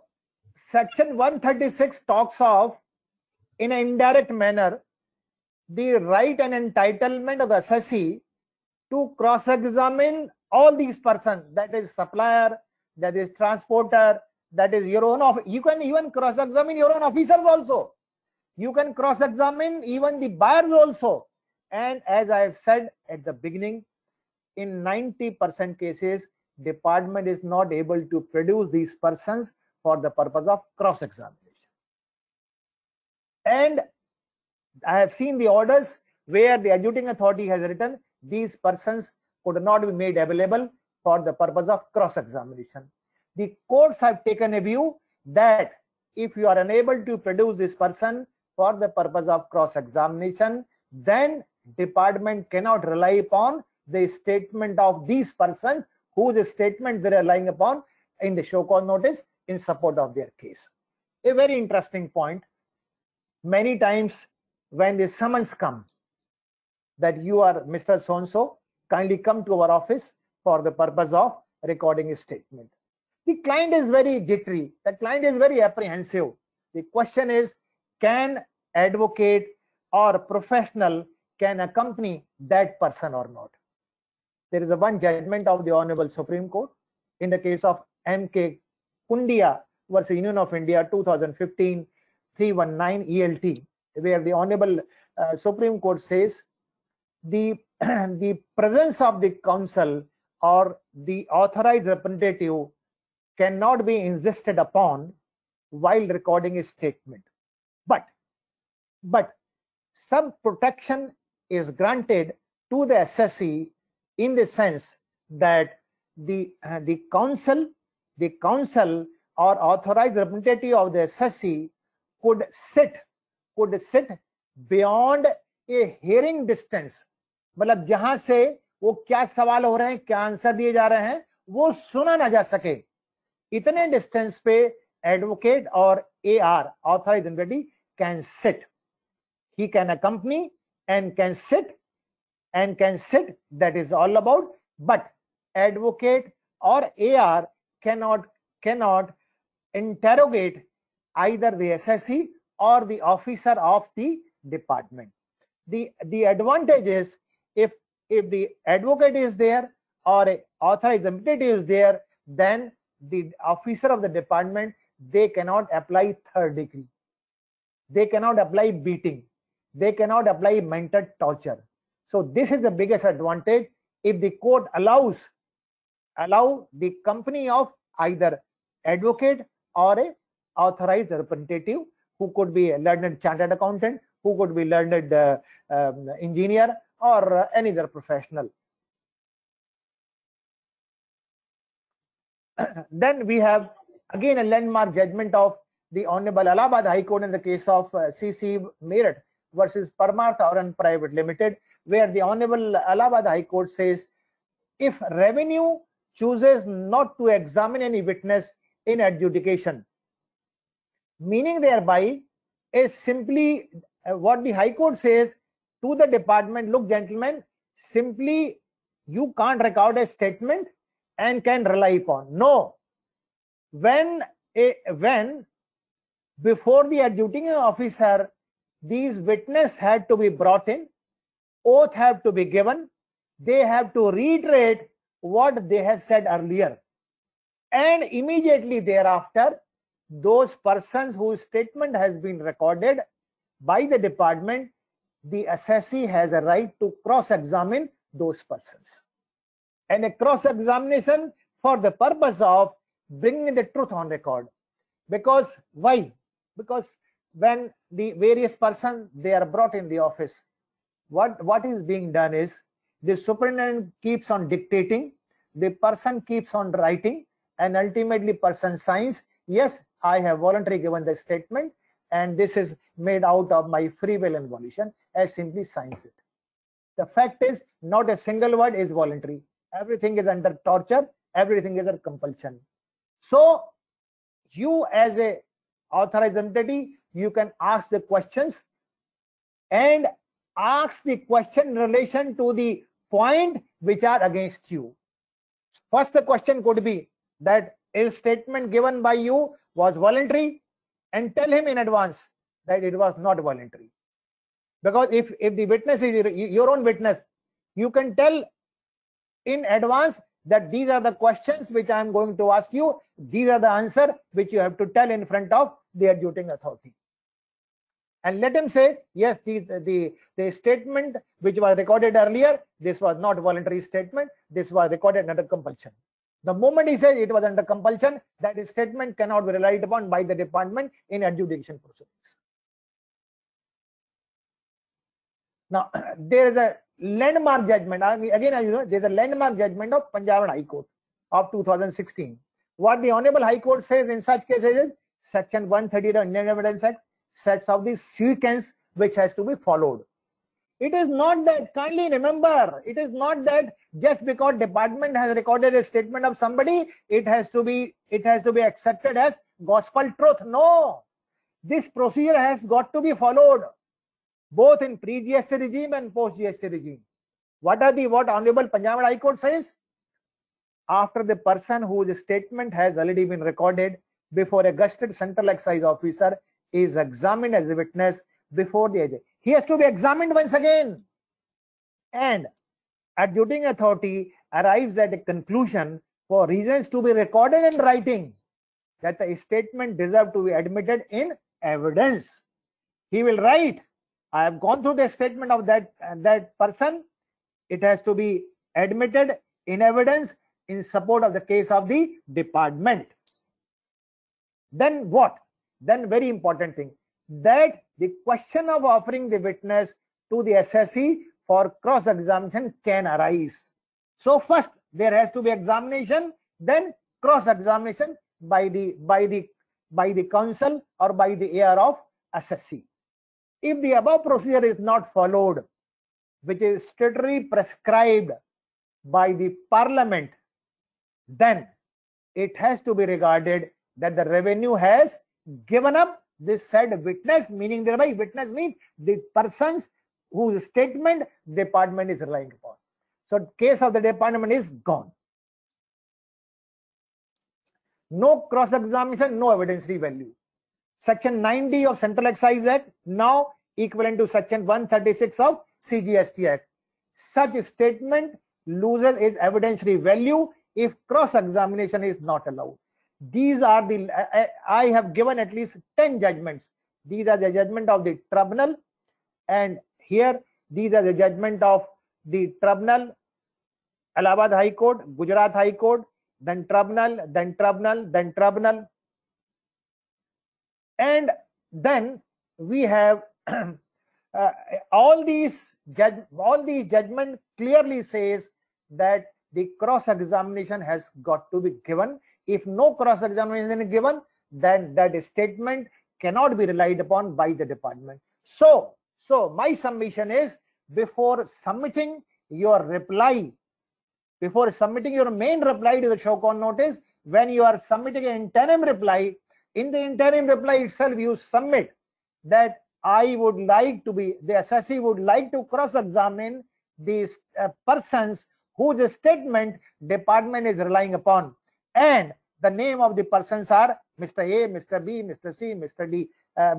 section 136 talks of, in an indirect manner, the right and entitlement of the assessee to cross-examine all these persons, that is supplier, that is transporter, that is your own of. You can even cross-examine your own officers also. You can cross-examine even the buyers also. And as I have said at the beginning, in 90% cases, department is not able to produce these persons for the purpose of cross-examination. And I have seen the orders where the adjudicating authority has written these persons could not be made available for the purpose of cross-examination. The courts have taken a view that if you are unable to produce this person for the purpose of cross-examination, then department cannot rely upon the statement of these persons whose statement they are relying upon in the show cause notice in support of their case. A very interesting point. Many times when the summons come that you are Mr. So-and-so, kindly come to our office for the purpose of recording a statement. The client is very jittery. The client is very apprehensive. The question is, can advocate or professional can accompany that person or not? There is a one judgment of the Honorable Supreme Court in the case of M.K. Kundia versus Union of India 2015 319 ELT, where the Honorable uh, Supreme Court says the the presence of the counsel or the authorized representative cannot be insisted upon while recording a statement. But but some protection is granted to the assessee in the sense that the uh, the counsel the counsel or authorized representative of the assessee could sit could sit beyond a hearing distance मतलब जहाँ से वो क्या सवाल हो रहे हैं क्या आंसर दिए जा रहे हैं वो सुना ना जा सके इतने डिस्टेंस पे एडवोकेट और A R authorise can sit. He can accompany and can sit and can sit. That is all about. But advocate or ar cannot cannot interrogate either the assessee or the officer of the department. The the advantage is if if the advocate is there or a authorized representative is there then the officer of the department they cannot apply third degree they cannot apply beating. They cannot apply mental torture. So this is the biggest advantage. If the court allows allow the company of either advocate or a authorized representative who could be a learned chartered accountant who could be learned uh, um, engineer or uh, any other professional. Then we have again a landmark judgment of the honorable Allahabad High Court in the case of uh, CC Meerut versus Parmarth Iron Private Limited, where the Honorable Allahabad High Court says if revenue chooses not to examine any witness in adjudication, meaning thereby is simply uh, what the High Court says to the department, look, gentlemen, simply you can't record a statement and can rely upon. No, when a when before the adjudicating officer these witness had to be brought in oath have to be given they have to reiterate what they have said earlier. And immediately thereafter those persons whose statement has been recorded by the department the assessee has a right to cross examine those persons. And a cross examination for the purpose of bringing the truth on record. Because why because when the various person they are brought in the office what what is being done is the superintendent keeps on dictating the person keeps on writing and ultimately person signs yes i have voluntarily given the statement and this is made out of my free will and volition as simply signs it. The fact is not a single word is voluntary. Everything is under torture. Everything is under compulsion. So you as a authorized entity you can ask the questions and ask the question in relation to the point which are against you. First the question could be that a statement given by you was voluntary and tell him in advance that it was not voluntary. Because if if the witness is your own witness you can tell in advance that these are the questions which i am going to ask you. These are the answer which you have to tell in front of the adjudicating authority. And let him say yes the, the the statement which was recorded earlier this was not voluntary statement. This was recorded under compulsion. The moment he says it was under compulsion that statement cannot be relied upon by the department in adjudication proceedings. Now there is a landmark judgment. Again you know there's a landmark judgment of punjab high court of 2016 what the honorable high court says in such cases is section 130 of indian evidence act sets out the sequence which has to be followed. It is not that kindly remember it is not that just because department has recorded a statement of somebody it has to be it has to be accepted as gospel truth. No. This procedure has got to be followed both in pre-GST regime and post-GST regime. What are the what Honorable Punjab High Court says? After the person whose statement has already been recorded before a gazetted central excise officer is examined as a witness before the AJ. He has to be examined once again. And adjudicating authority arrives at a conclusion for reasons to be recorded in writing that the statement deserve to be admitted in evidence. He will write I have gone through the statement of that uh, that person. It has to be admitted in evidence in support of the case of the department. Then what? Then very important thing that the question of offering the witness to the assessee for cross examination can arise. So first there has to be examination, then cross examination by the by the by the counsel or by the AR of assessee if the above procedure is not followed which is statutorily prescribed by the parliament, then it has to be regarded that the revenue has given up this said witness, meaning thereby witness means the persons whose statement department is relying upon. So case of the department is gone. No cross-examination, no evidentiary value. Section 90 of Central Excise Act now equivalent to Section 136 of CGST Act. Such statement loses its evidentiary value if cross-examination is not allowed. These are the I, have given at least 10 judgments. These are the judgment of the tribunal, and here these are the judgment of the tribunal, Allahabad High Court, Gujarat High Court, then tribunal, then tribunal, then tribunal, and then we have uh, all these all these judgment clearly says that the cross examination has got to be given. If no cross examination is given then that statement cannot be relied upon by the department. So so my submission is before submitting your reply before submitting your main reply to the show cause notice when you are submitting an interim reply in the interim reply itself you submit that I would like to be, the assessee would like to cross-examine these uh, persons whose statement department is relying upon. And the name of the persons are Mr. A, Mr. B, Mr. C, Mr. D. Uh,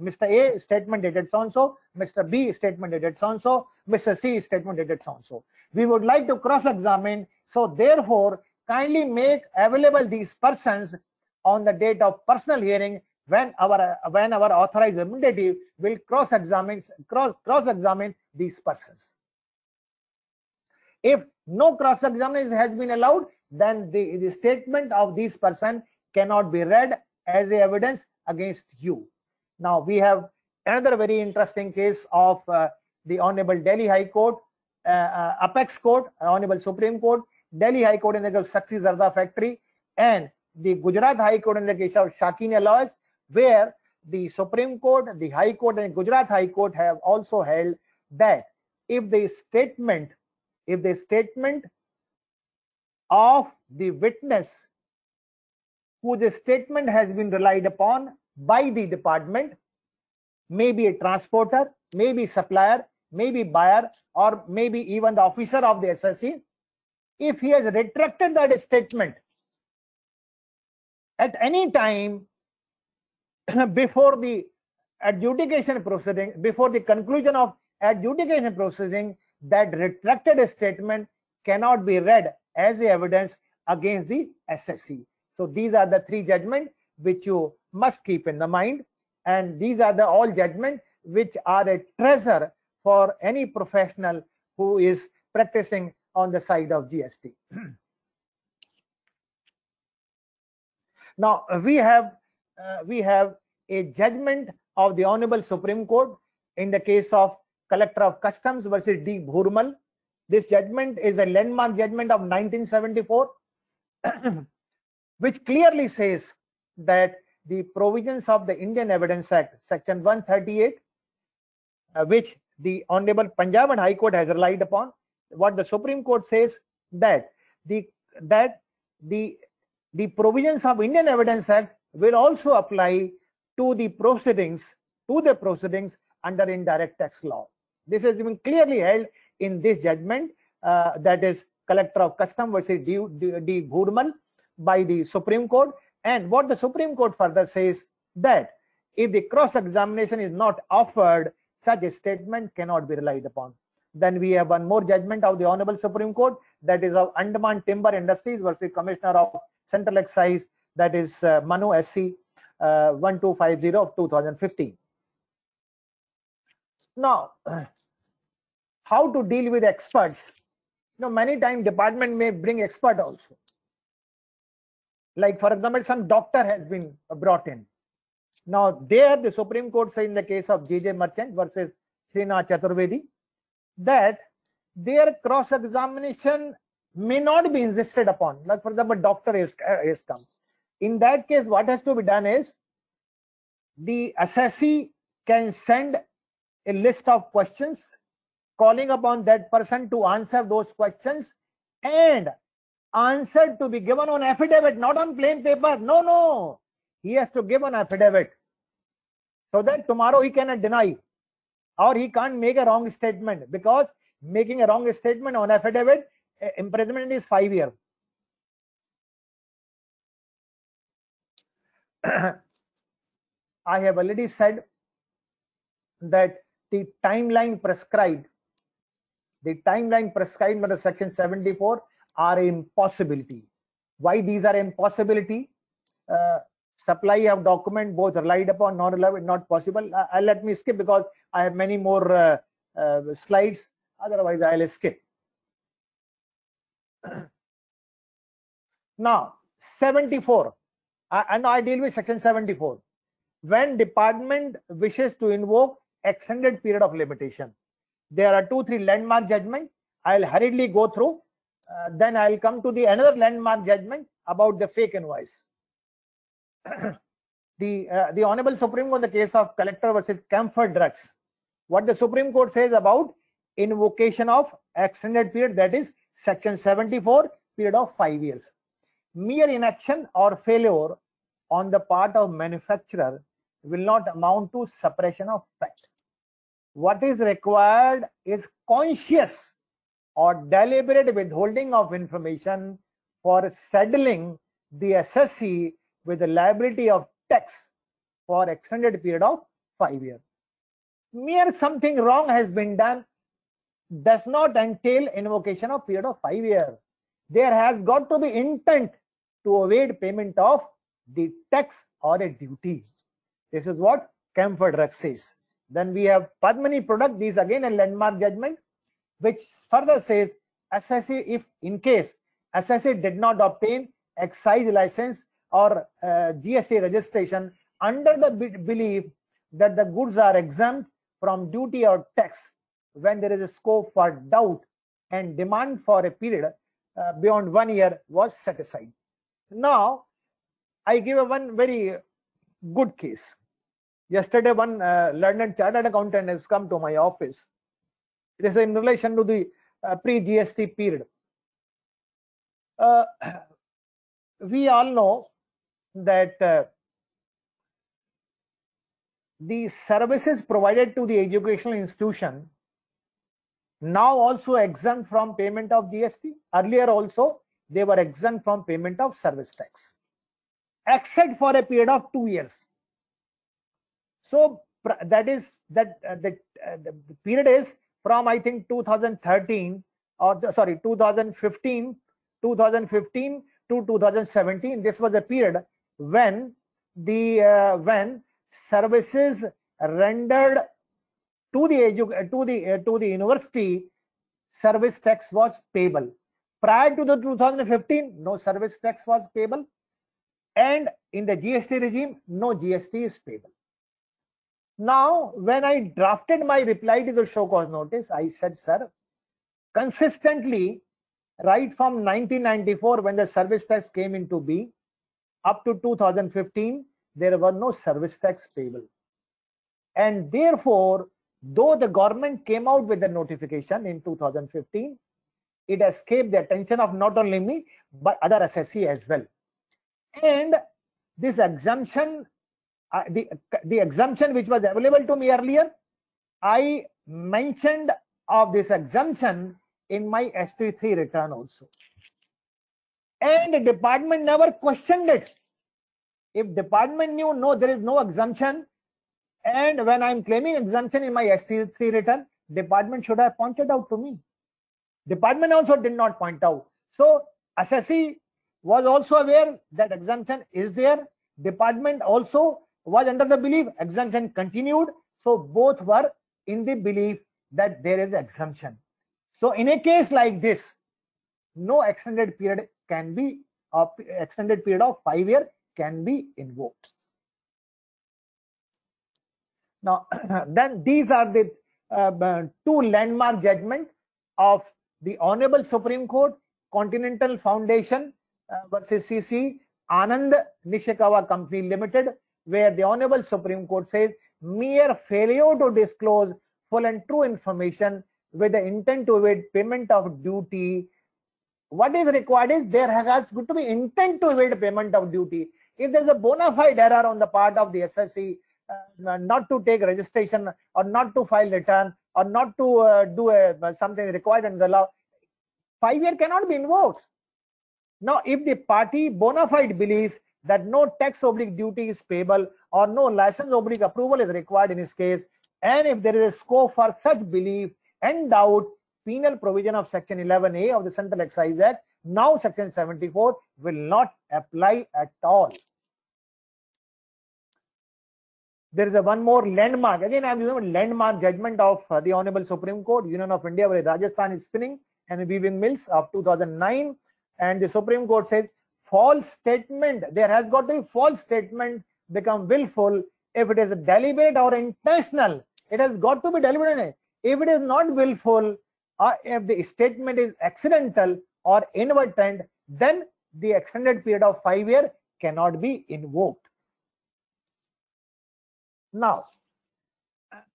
Mr. A statement dated so and so, Mr. B statement dated so and so, Mr. C statement dated so and so. We would like to cross-examine. So therefore, kindly make available these persons on the date of personal hearing when our when our authorized representative will cross examine cross cross examine these persons. If no cross examination has been allowed then the, the statement of this person cannot be read as evidence against you. Now we have another very interesting case of uh, the honorable delhi high court uh, uh, apex court honorable supreme court delhi high court in the case of Sakshi Zarda factory and the gujarat high court in the case of Shakeen Alloys where the Supreme Court, the High Court, and Gujarat High Court have also held that if the statement, if the statement of the witness whose statement has been relied upon by the department, maybe a transporter, maybe supplier, maybe buyer, or maybe even the officer of the assessee, if he has retracted that statement at any time before the adjudication proceeding, before the conclusion of adjudication proceeding, that retracted statement cannot be read as evidence against the assessee. So these are the three judgments which you must keep in the mind. And these are the all judgments which are a treasure for any professional who is practicing on the side of GST. now we have uh, we have a judgment of the Honorable Supreme Court in the case of Collector of Customs versus D. Bhoormull. This judgment is a landmark judgment of 1974, which clearly says that the provisions of the Indian Evidence Act, Section 138, uh, which the Honorable Punjab and High Court has relied upon, what the Supreme Court says that the that the the provisions of Indian Evidence Act will also apply to the proceedings to the proceedings under indirect tax law. This has been clearly held in this judgment uh, that is Collector of Custom versus D. D, D. Bhoormull by the Supreme Court. And what the Supreme Court further says that if the cross-examination is not offered, such a statement cannot be relied upon. Then we have one more judgment of the Honorable Supreme Court that is of Andaman Timber Industries versus Commissioner of Central Excise that is uh, Manu SC uh, 1250 of 2015. Now, how to deal with experts? Now, many times department may bring expert also. Like for example, some doctor has been brought in. Now, there the Supreme Court says in the case of J.J. Merchant versus Srinath Chaturvedi that their cross-examination may not be insisted upon. Like for example, doctor uh, is come in that case what has to be done is the assessee can send a list of questions calling upon that person to answer those questions and answer to be given on affidavit, not on plain paper. No, no. He has to give an affidavit so that tomorrow he cannot deny or he can't make a wrong statement because making a wrong statement on affidavit, imprisonment is five years. I have already said that the timeline prescribed, the timeline prescribed under section 74 are impossibility. Why these are impossibility? Uh, supply of document both relied upon, not relied, not possible. Uh, uh, let me skip because I have many more uh, uh, slides. Otherwise, I'll skip. now, 74, uh, and I deal with section 74. When department wishes to invoke extended period of limitation, there are two, three landmark judgment. I'll hurriedly go through. Uh, then I'll come to the another landmark judgment about the fake invoice. the uh, the honorable supreme court the case of collector versus Chemphar Drugs what the supreme court says about invocation of extended period that is section 74 period of 5 years mere inaction or failure on the part of manufacturer will not amount to suppression of fact what is required is conscious or deliberate withholding of information for settling the assessee with the liability of tax for extended period of five years. Mere something wrong has been done does not entail invocation of period of five years. There has got to be intent to evade payment of the tax or a duty. This is what Chemphar Drug says. Then we have Padmini product. These again a landmark judgment, which further says assessee if in case assessee did not obtain excise license or uh, GST registration under the belief that the goods are exempt from duty or tax when there is a scope for doubt and demand for a period uh, beyond one year was set aside. Now, I give a one very good case. Yesterday, one uh, learned chartered accountant has come to my office. It is in relation to the uh, pre-GST period. Uh, we all know that uh, the services provided to the educational institution now also exempt from payment of GST. Earlier also they were exempt from payment of service tax, except for a period of two years. So that is that uh, the, uh, the period is from I think 2013 or the, sorry 2015 2015 to 2017. This was a period when the uh, when services rendered to the edu to the uh, to the university service tax was payable. Prior to the 2015 no service tax was payable. And in the gst regime no gst is payable. Now when i drafted my reply to the show cause notice i said sir consistently right from 1994 when the service tax came into being up to 2015 there were no service tax payable. And therefore though the government came out with the notification in 2015 it escaped the attention of not only me but other assessee as well. And this exemption uh, the the exemption which was available to me earlier i mentioned of this exemption in my st3 return also. And the department never questioned it. If department knew no there is no exemption and when i'm claiming exemption in my st3 return department should have pointed out to me. Department also did not point out. So assessee was also aware that exemption is there. Department also was under the belief exemption continued. So both were in the belief that there is exemption. So in a case like this no extended period can be uh, extended period of five year can be invoked. Now, then these are the uh, two landmark judgment of the Honorable Supreme Court, Continental Foundation uh, versus CC, Anand Nishikawa Company Limited, where the Honorable Supreme Court says mere failure to disclose full and true information with the intent to evade payment of duty what is required is there has to be intent to evade payment of duty. If there's a bona fide error on the part of the assessee, not to take registration or not to file return or not to uh, do a, something required under the law, five year cannot be invoked. Now, if the party bona fide believes that no tax oblique duty is payable or no license oblique approval is required in his case, and if there is a scope for such belief and doubt, penal provision of section 11a of the Central Excise Act, now section 74 will not apply at all. There is a one more landmark. Again, I'm using a landmark judgment of uh, the Honorable Supreme Court, Union of India, where Rajasthan is spinning and weaving mills of 2009. And the Supreme Court says false statement, there has got to be false statement become willful if it is deliberate or intentional. It has got to be deliberate. If it is not willful, or if the statement is accidental or inadvertent, then the extended period of five year cannot be invoked. Now,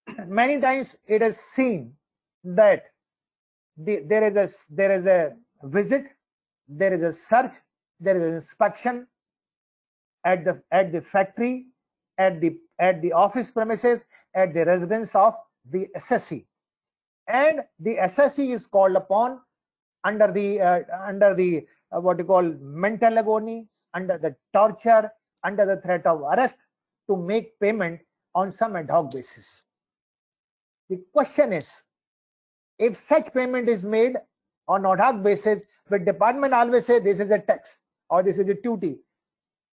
many times it is seen that the, there is a there is a visit, there is a search, there is an inspection at the at the factory, at the at the office premises, at the residence of the assessee, and the assessee is called upon under the uh, under the uh, what you call mental agony, under the torture, under the threat of arrest to make payment on some ad hoc basis. The question is, if such payment is made on ad hoc basis, the department always say this is a tax or this is a duty.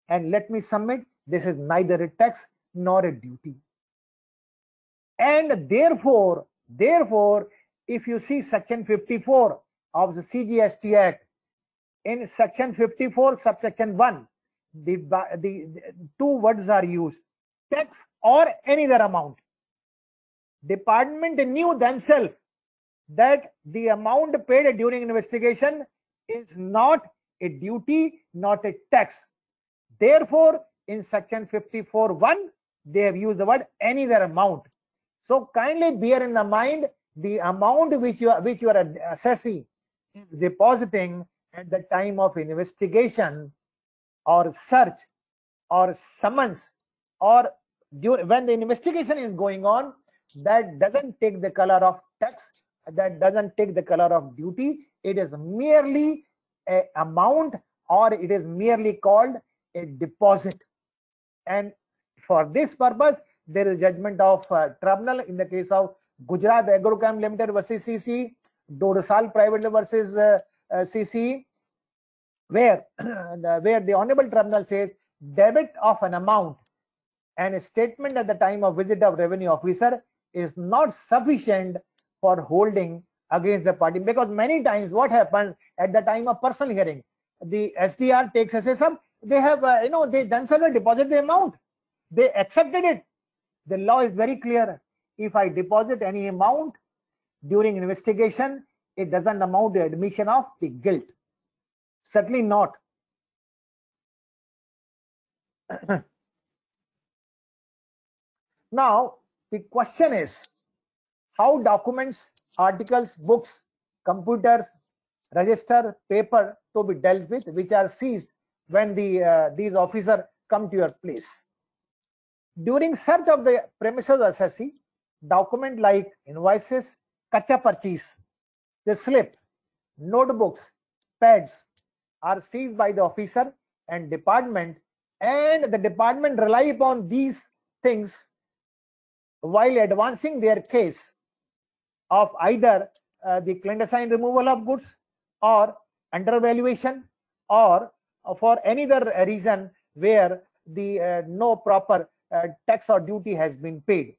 And let me submit, this is neither a tax nor a duty. And therefore, therefore, if you see section 54 of the CGST Act, in section 54, subsection 1, the, the, the two words are used, tax or any other amount. Department knew themselves that the amount paid during investigation is not a duty, not a tax. Therefore, in section 54.1, they have used the word any other amount. So kindly bear in the mind the amount which you are, which you are assessing is depositing at the time of investigation or search or summons or when the investigation is going on that doesn't take the color of tax that doesn't take the color of duty. It is merely a amount or it is merely called a deposit. And for this purpose there is judgment of uh, tribunal in the case of gujarat agrochem limited versus cc dorsal private versus uh, uh, cc where where the honorable tribunal says debit of an amount and a statement at the time of visit of revenue officer is not sufficient for holding against the party. Because many times what happens at the time of personal hearing the SDR takes a SSM they have uh, you know they themselves deposit the amount. They accepted it. The law is very clear. If I deposit any amount during investigation it doesn't amount to admission of the guilt. Certainly not now the question is how documents articles books computers register paper to be dealt with which are seized when the uh, these officers come to your place. During search of the premises assessee document like invoices kacha purchase the slip notebooks pads are seized by the officer and department and the department rely upon these things while advancing their case of either uh, the clandestine removal of goods or undervaluation or for any other reason where the uh, no proper uh, tax or duty has been paid.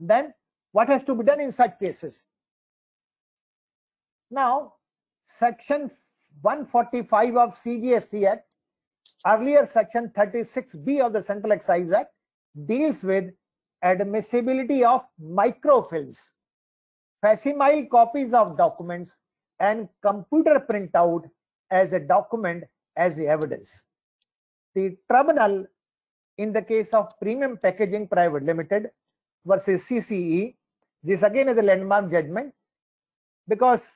Then what has to be done in such cases? Now section 145 of cgst act earlier section 36b of the central excise act deals with admissibility of microfilms, facsimile copies of documents, and computer printout as a document as evidence. The tribunal in the case of Premium Packaging Private Limited versus CCE, this again is a landmark judgment because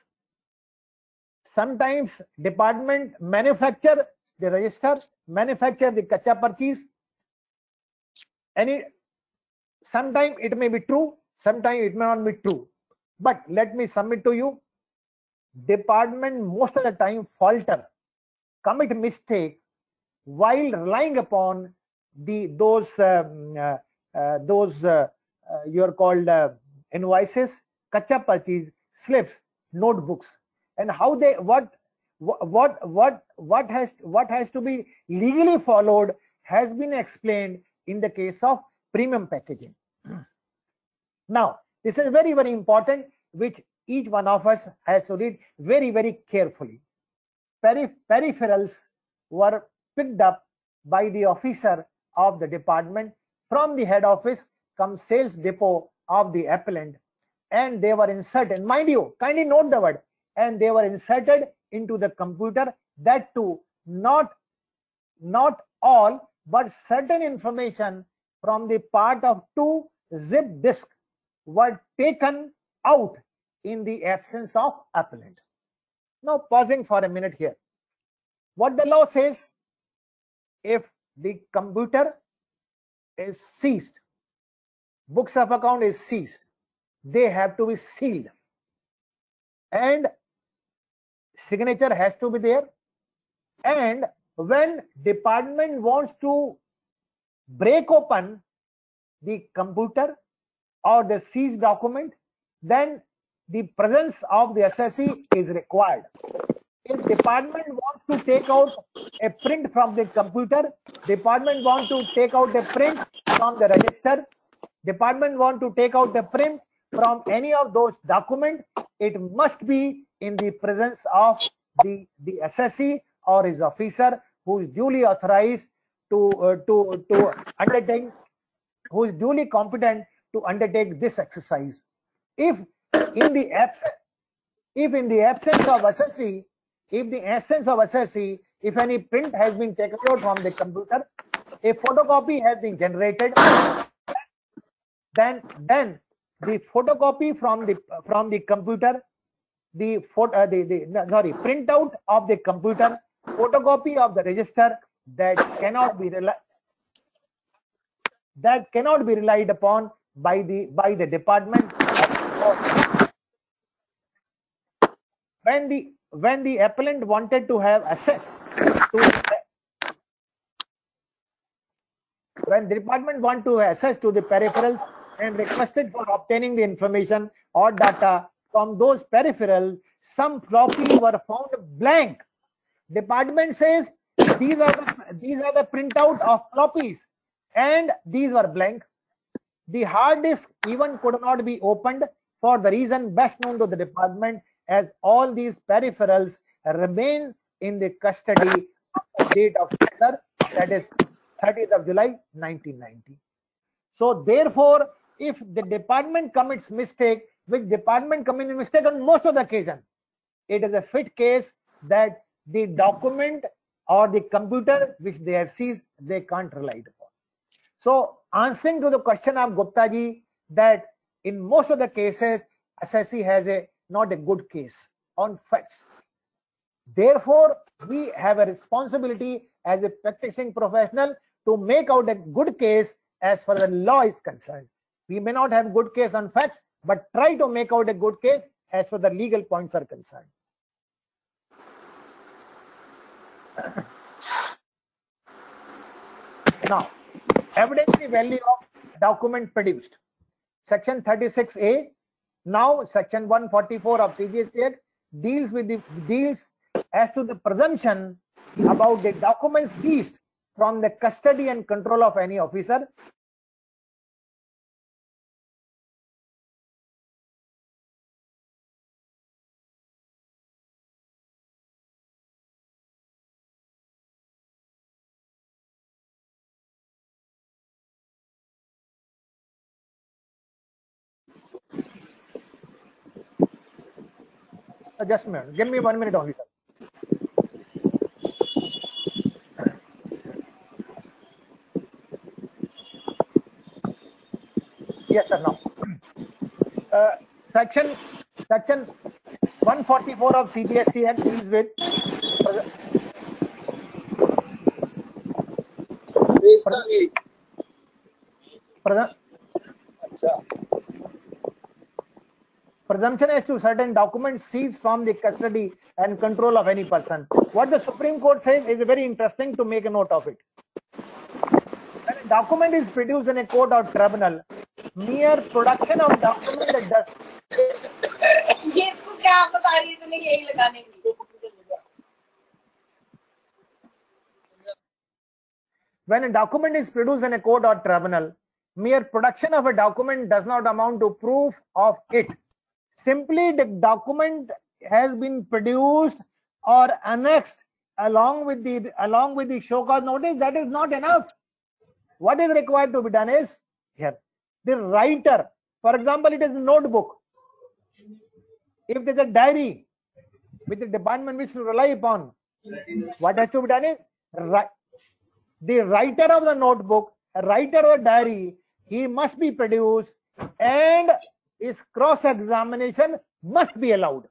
sometimes department manufacture the register, manufacture the kacha purchase. Any, sometime it may be true, sometime it may not be true. But let me submit to you, department most of the time falter, commit mistake while relying upon the those um, uh, uh, those uh, uh, you are called uh, invoices, kacha purchase, slips, notebooks, and how they what what what what has what has to be legally followed has been explained in the case of premium packaging. Now, this is very very important, which each one of us has to read very very carefully. Periph peripherals were picked up by the officer of the department from the head office come sales depot of the appellant and they were inserted mind you kindly note the word and they were inserted into the computer that too not not all but certain information from the part of two zip disk were taken out in the absence of appellant. Now pausing for a minute here. What the law says if the computer is seized books of account is seized they have to be sealed. And signature has to be there. And when department wants to break open the computer or the seized document then the presence of the assessee is required. If department wants to take out a print from the computer department want to take out a print from the register department want to take out a print from any of those document it must be in the presence of the the assessee or his officer who is duly authorized to uh, to to undertake who is duly competent to undertake this exercise. If in the absence if in the absence of assessee if the essence of assessee, if any print has been taken out from the computer, a photocopy has been generated, then then the photocopy from the from the computer, the photo uh, the, the sorry printout of the computer, photocopy of the register that cannot be that cannot be relied upon by the by the department when the when the appellant wanted to have access to when the department want to access to the peripherals and requested for obtaining the information or data from those peripherals some floppy were found blank. Department says these are the these are the printout of floppies and these were blank the hard disk even could not be opened for the reason best known to the department as all these peripherals remain in the custody of the date of letter that is 30th of July 1990. So therefore, if the department commits mistake, which department commits mistake on most of the occasion, it is a fit case that the document or the computer which they have seized, they can't rely upon. So answering to the question of Gupta ji that in most of the cases, assessee has a not a good case on facts. Therefore, we have a responsibility as a practicing professional to make out a good case as far as the law is concerned. We may not have good case on facts, but try to make out a good case as far as the legal points are concerned. now, evidentiary value of document produced. Section 36A now, Section 144 of CGST Act deals with the deals as to the presumption about the documents seized from the custody and control of any officer. Uh, Just a minute. Give me one minute only, sir. Yes, sir. Now, uh, section section 144 of CGST Act deals with present presumption as to certain documents seized from the custody and control of any person. What the Supreme Court says is very interesting to make a note of it. When a document is produced in a court or tribunal, mere production of document that does ये इसको क्या आप बता रही है तुम्हें यही लगाने की when a document is produced in a court or tribunal, mere production of a document does not amount to proof of it. Simply the document has been produced or annexed along with the along with the show cause notice. That is not enough. What is required to be done is here the writer. For example, it is a notebook. If there's a diary with the department wish to rely upon, what has to be done is the writer of the notebook, writer of the diary, he must be produced and his cross examination must be allowed.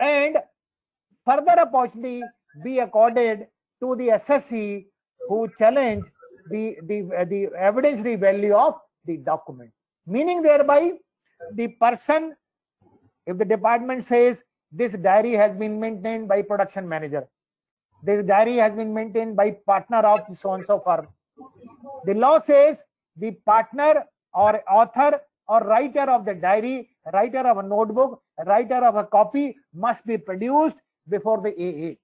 and further opportunity be accorded to the assessee who challenge the, the, the evidentiary value of the document. Meaning thereby, the person, if the department says this diary has been maintained by production manager, this diary has been maintained by partner of so and so firm. The law says the partner or author or writer of the diary, writer of a notebook, writer of a copy must be produced before the AA.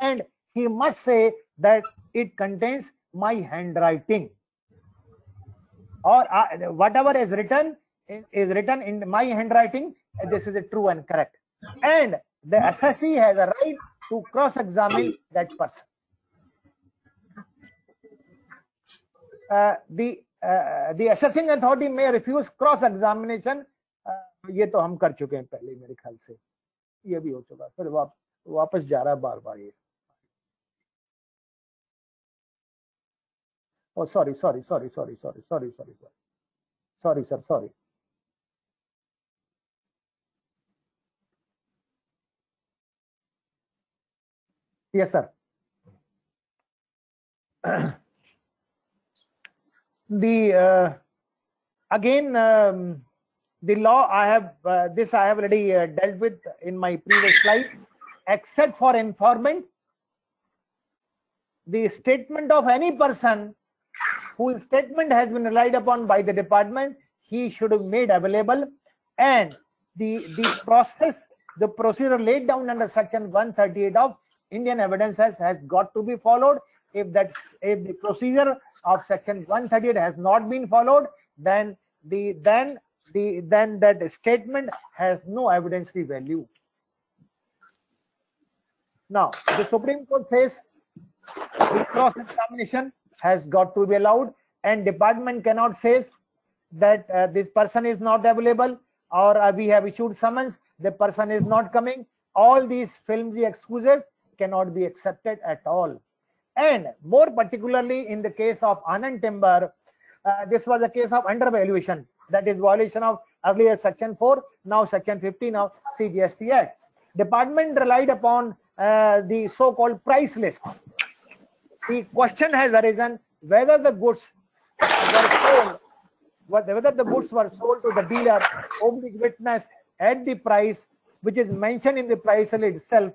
And he must say that it contains my handwriting or uh, whatever is written is, written in my handwriting. This is a true and correct. And the assessee has a right to cross-examine that person. Uh, the the assessing authority may refuse cross-examination. Uh, ये तो हम कर चुके हैं पहले मेरे ख्याल से ये भी हो चुका फिर वाप, वापस जा रहा है बार बार ये oh sorry sorry sorry sorry sorry sorry sorry sorry sorry sir sorry yes sir the uh, again um, the law i have uh, this i have already uh, dealt with in my previous slide except for informant. The statement of any person whose statement has been relied upon by the department he should have made available. And the the process the procedure laid down under section 138 of indian evidences has got to be followed if that if the procedure of section 138 has not been followed then the then the then that statement has no evidentiary value. Now the supreme court says the cross examination has got to be allowed and department cannot say that uh, this person is not available or uh, we have issued summons the person is not coming. All these flimsy excuses cannot be accepted at all and more particularly in the case of anand timber uh, this was a case of undervaluation that is violation of earlier section 4 now section 15 of cgst act. Department relied upon uh, the so-called price list. The question has arisen whether the goods were sold whether the goods were sold to the dealer oblique witness at the price which is mentioned in the price list itself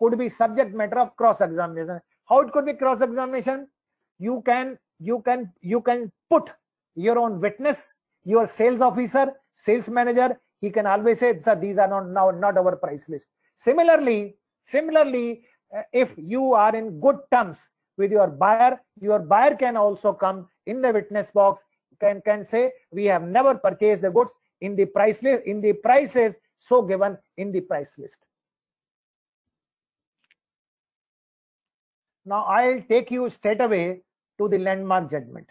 could be subject matter of cross examination how it could be cross examination you can you can you can put your own witness your sales officer sales manager. He can always say sir these are not now not our price list. Similarly similarly uh, if you are in good terms with your buyer your buyer can also come in the witness box can can say we have never purchased the goods in the price list in the prices so given in the price list now i'll take you straight away to the landmark judgment.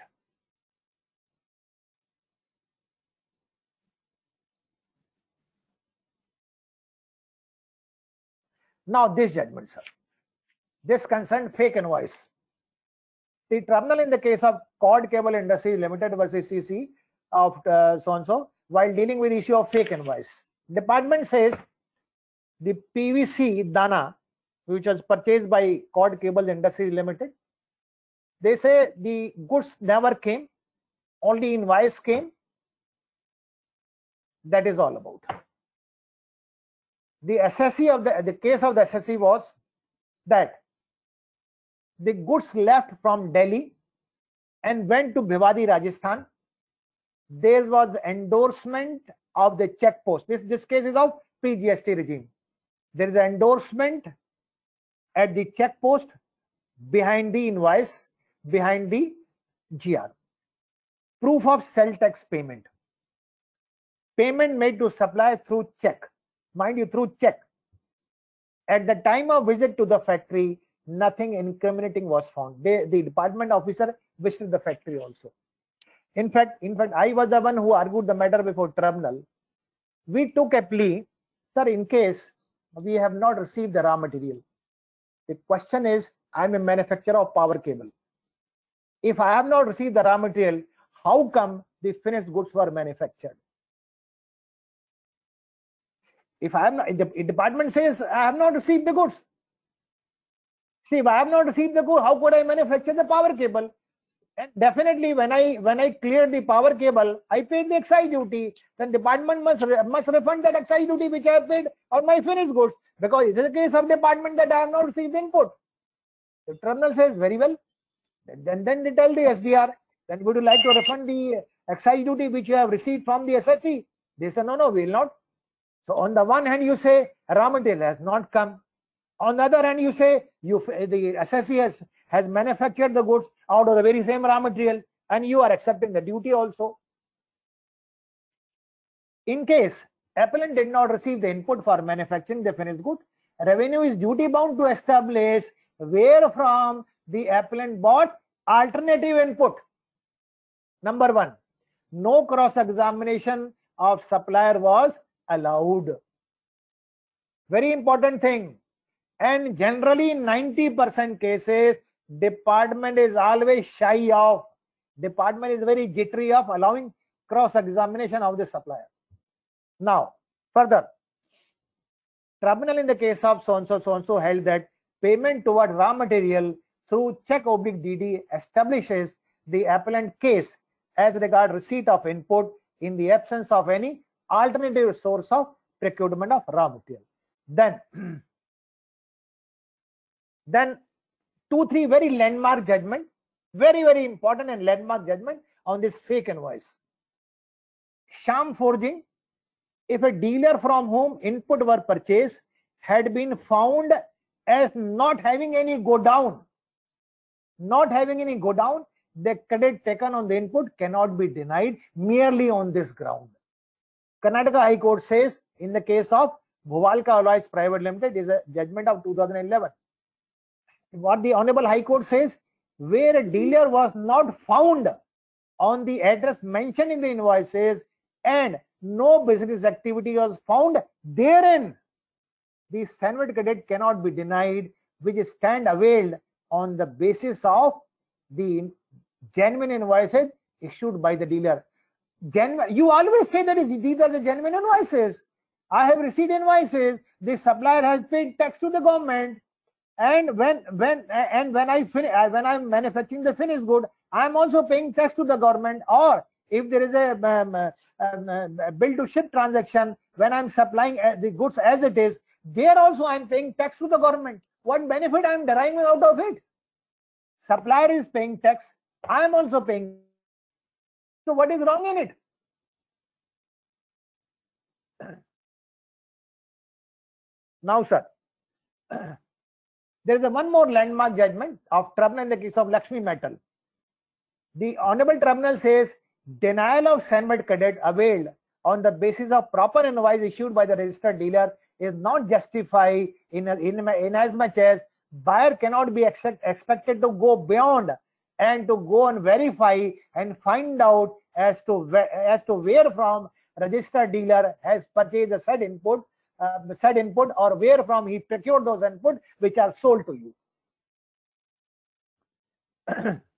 Now this judgment sir. This concerned fake invoice. The tribunal in the case of Cord Cable Industry Limited versus CC of uh, so and so while dealing with issue of fake invoice. Department says the PVC Dana, which was purchased by Cord Cable Industries Limited, they say the goods never came, only invoice came. That is all about. The assessee of the, the case of the assessee was that the goods left from Delhi and went to Bhiwadi, Rajasthan. There was endorsement of the check post. This, this case is of pre-GST regime. There is endorsement at the check post behind the invoice, behind the GR. Proof of sell tax payment. Payment made to supplier through check. Mind you, through check. At the time of visit to the factory, nothing incriminating was found. They, the department officer visited the factory also. In fact, in fact, I was the one who argued the matter before tribunal. We took a plea, sir, in case we have not received the raw material. The question is, I'm a manufacturer of power cable. If I have not received the raw material, how come the finished goods were manufactured? If I am not, the department says I have not received the goods. See, if I have not received the goods, how could I manufacture the power cable? And definitely, when I when I cleared the power cable, I paid the excise duty. Then department must must refund that excise duty which I have paid on my finished goods because it is a case of department that I have not received input. The tribunal says very well. Then then they tell the SDR. Then would you like to refund the excise duty which you have received from the assessee? They say no no we will not. So on the one hand you say raw material has not come on the other hand, you say you the assessee has, has manufactured the goods out of the very same raw material and you are accepting the duty also. In case appellant did not receive the input for manufacturing the finished good, revenue is duty bound to establish where from the appellant bought alternative input. Number one, no cross examination of supplier was allowed. Very important thing and generally in 90% cases department is always shy of department is very jittery of allowing cross examination of the supplier now further tribunal in the case of so and so so and so held that payment toward raw material through check oblique dd establishes the appellant case as regard receipt of input in the absence of any alternative source of procurement of raw material. Then then two three very landmark judgment very very important and landmark judgment on this fake invoice. Sham forging if a dealer from whom input were purchased had been found as not having any godown not having any godown the credit taken on the input cannot be denied merely on this ground. Karnataka high court says in the case of bhuvalka alloys private limited is a judgment of 2011 what the honorable high court says where a dealer was not found on the address mentioned in the invoices and no business activity was found therein. The Cenvat credit cannot be denied which is stand availed on the basis of the genuine invoices issued by the dealer. Genuine you always say that these are the genuine invoices. I have received invoices. The supplier has paid tax to the government. And when when and when i fin uh, when i'm manufacturing the finished good i'm also paying tax to the government or if there is a um, um, uh, bill to ship transaction when i'm supplying uh, the goods as it is there also i'm paying tax to the government. What benefit i'm deriving out of it? Supplier is paying tax i'm also paying. So what is wrong in it? Now sir there is a one more landmark judgment of tribunal in the case of Lakshmi Metal. The Honorable Tribunal says denial of Cenvat credit availed on the basis of proper invoice issued by the registered dealer is not justified in, in, in as much as buyer cannot be expect, expected to go beyond and to go and verify and find out as to as to where from registered dealer has purchased the said input uh, said input or where from he procured those input which are sold to you.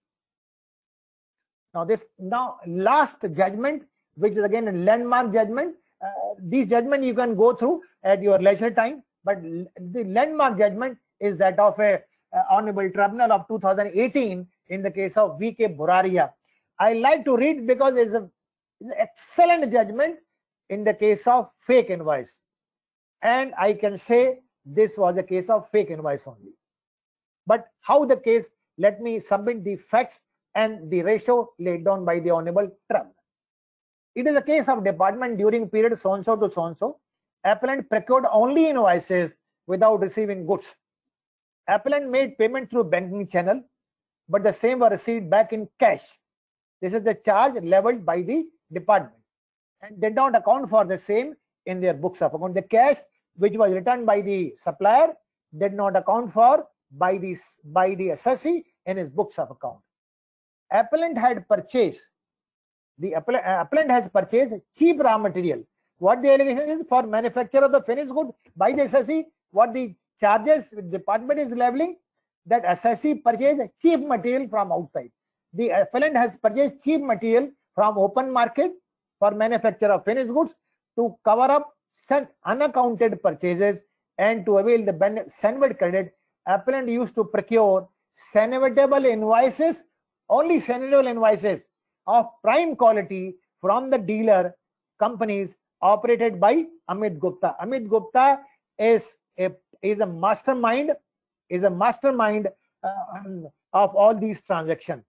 now this now last judgment which is again a landmark judgment. Uh, these judgment you can go through at your leisure time, but the landmark judgment is that of a uh, honorable tribunal of 2018 in the case of VK Buraria. I like to read because it's a it's an excellent judgment in the case of fake invoice. And I can say this was a case of fake invoice only. But how the case, let me submit the facts and the ratio laid down by the Honorable Tribunal. It is a case of department during period so-and-so to so-and-so. Appellant procured only invoices without receiving goods. Appellant made payment through banking channel, but the same were received back in cash. This is the charge leveled by the department and did not account for the same in their books of account. The cash which was returned by the supplier did not account for by the by the assessee in his books of account. Appellant had purchased the appellant, uh, appellant has purchased cheap raw material. What the allegation is for manufacture of the finished good by the assessee, what the charges department is leveling, that assessee purchased cheap material from outside. The appellant has purchased cheap material from open market for manufacture of finished goods to cover up unaccounted purchases and to avail the Cenvat credit. Appellant used to procure Cenvatable invoices, only Cenvatable invoices of prime quality from the dealer companies operated by Amit Gupta. Amit Gupta is a is a mastermind is a mastermind uh, of all these transactions.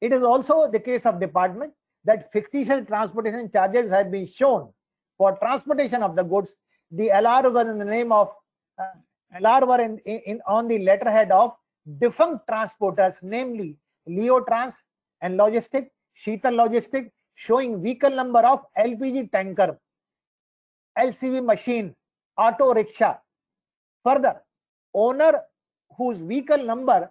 It is also the case of department that fictitious transportation charges have been shown for transportation of the goods. The LR were in the name of uh, LR were in, in on the letterhead of defunct transporters, namely Leo Trans and Logistic, Sheetal Logistic, showing vehicle number of LPG tanker, LCV machine, auto rickshaw. Further, owner whose vehicle number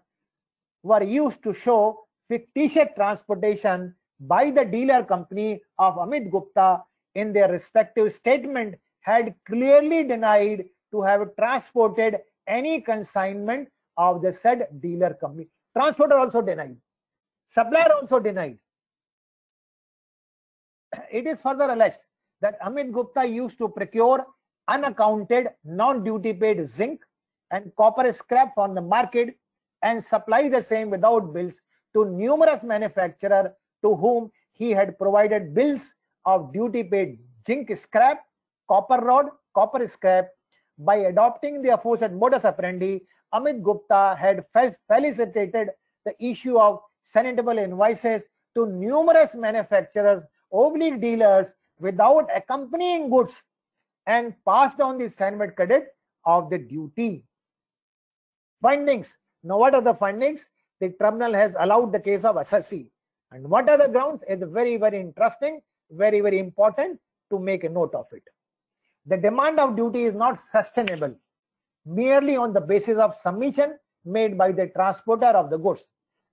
were used to show fictitious transportation by the dealer company of Amit Gupta in their respective statement had clearly denied to have transported any consignment of the said dealer company. Transporter also denied. Supplier also denied. It is further alleged that Amit Gupta used to procure unaccounted non-duty paid zinc and copper scrap from the market and supply the same without bills to numerous manufacturers to whom he had provided bills of duty paid zinc scrap, copper rod, copper scrap. By adopting the aforesaid modus operandi, Amit Gupta had facilitated the issue of Cenvatable invoices to numerous manufacturers, oblique dealers without accompanying goods and passed on the Cenvat credit of the duty. Findings. Now, what are the findings? The tribunal has allowed the case of assessee. And what are the grounds? It's very, very interesting, very, very important to make a note of it. The demand of duty is not sustainable merely on the basis of submission made by the transporter of the goods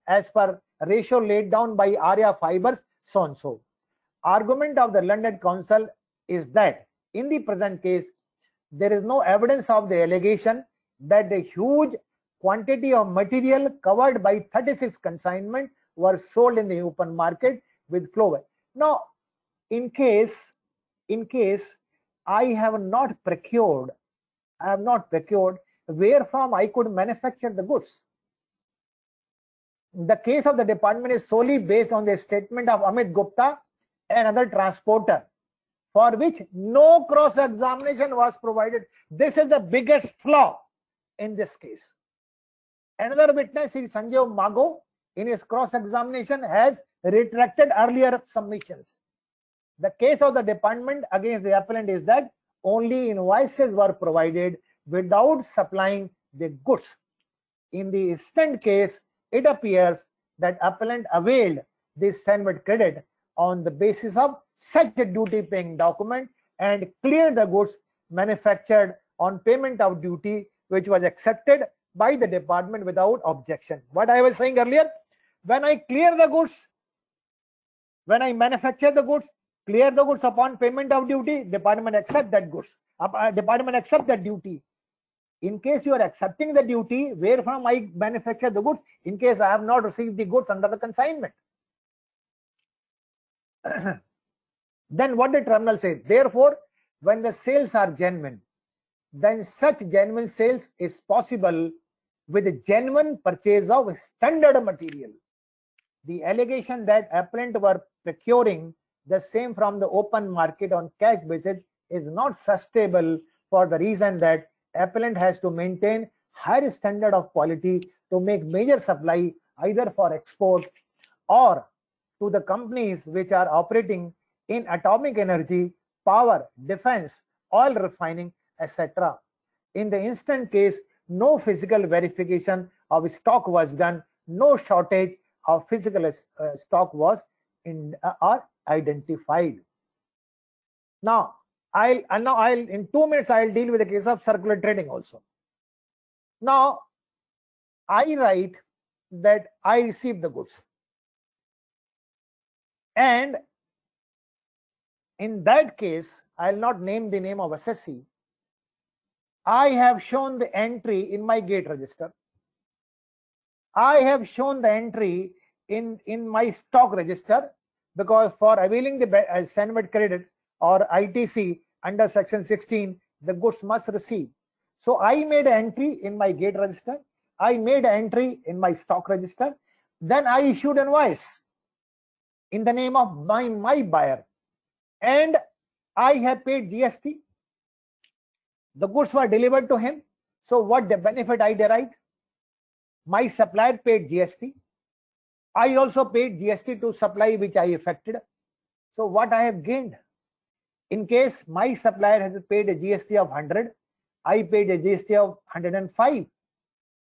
as per ratio laid down by Arya Fibers so and so. Argument of the London Council is that in the present case, there is no evidence of the allegation that the huge quantity of material covered by 36 consignment were sold in the open market with flow. Now, in case, in case I have not procured, I have not procured where from I could manufacture the goods. The case of the department is solely based on the statement of Amit Gupta, another transporter, for which no cross-examination was provided. This is the biggest flaw in this case. Another witness, Sri Sanjeev Mago, in his cross-examination has retracted earlier submissions. The case of the department against the appellant is that only invoices were provided without supplying the goods. In the instant case, it appears that appellant availed this Cenvat credit on the basis of such a duty paying document and cleared the goods manufactured on payment of duty which was accepted by the department without objection. What I was saying earlier, when I clear the goods, when I manufacture the goods, clear the goods upon payment of duty, department accept that goods. Uh, department accept that duty. In case you are accepting the duty, where from I manufacture the goods, in case I have not received the goods under the consignment. then what the tribunal says therefore when the sales are genuine then such genuine sales is possible with a genuine purchase of standard material the allegation that appellant were procuring the same from the open market on cash basis is not sustainable for the reason that appellant has to maintain higher standard of quality to make major supply either for export or to the companies which are operating in atomic energy, power, defense, oil refining, etc. In the instant case, no physical verification of stock was done, no shortage of physical uh, stock was in, uh, are identified. Now, I'll and now I'll in two minutes I'll deal with the case of circular trading also. Now, I write that I received the goods. And in that case, I'll not name the name of assessee. I have shown the entry in my gate register. I have shown the entry in, in my stock register because for availing the uh, credit or ITC under section 16, the goods must receive. So I made an entry in my gate register. I made an entry in my stock register. Then I issued invoice in the name of my, my buyer. And I have paid GST. The goods were delivered to him. So what the benefit I derived? My supplier paid GST. I also paid GST to supply which I affected. So what I have gained? In case my supplier has paid a GST of 100, I paid a GST of 105.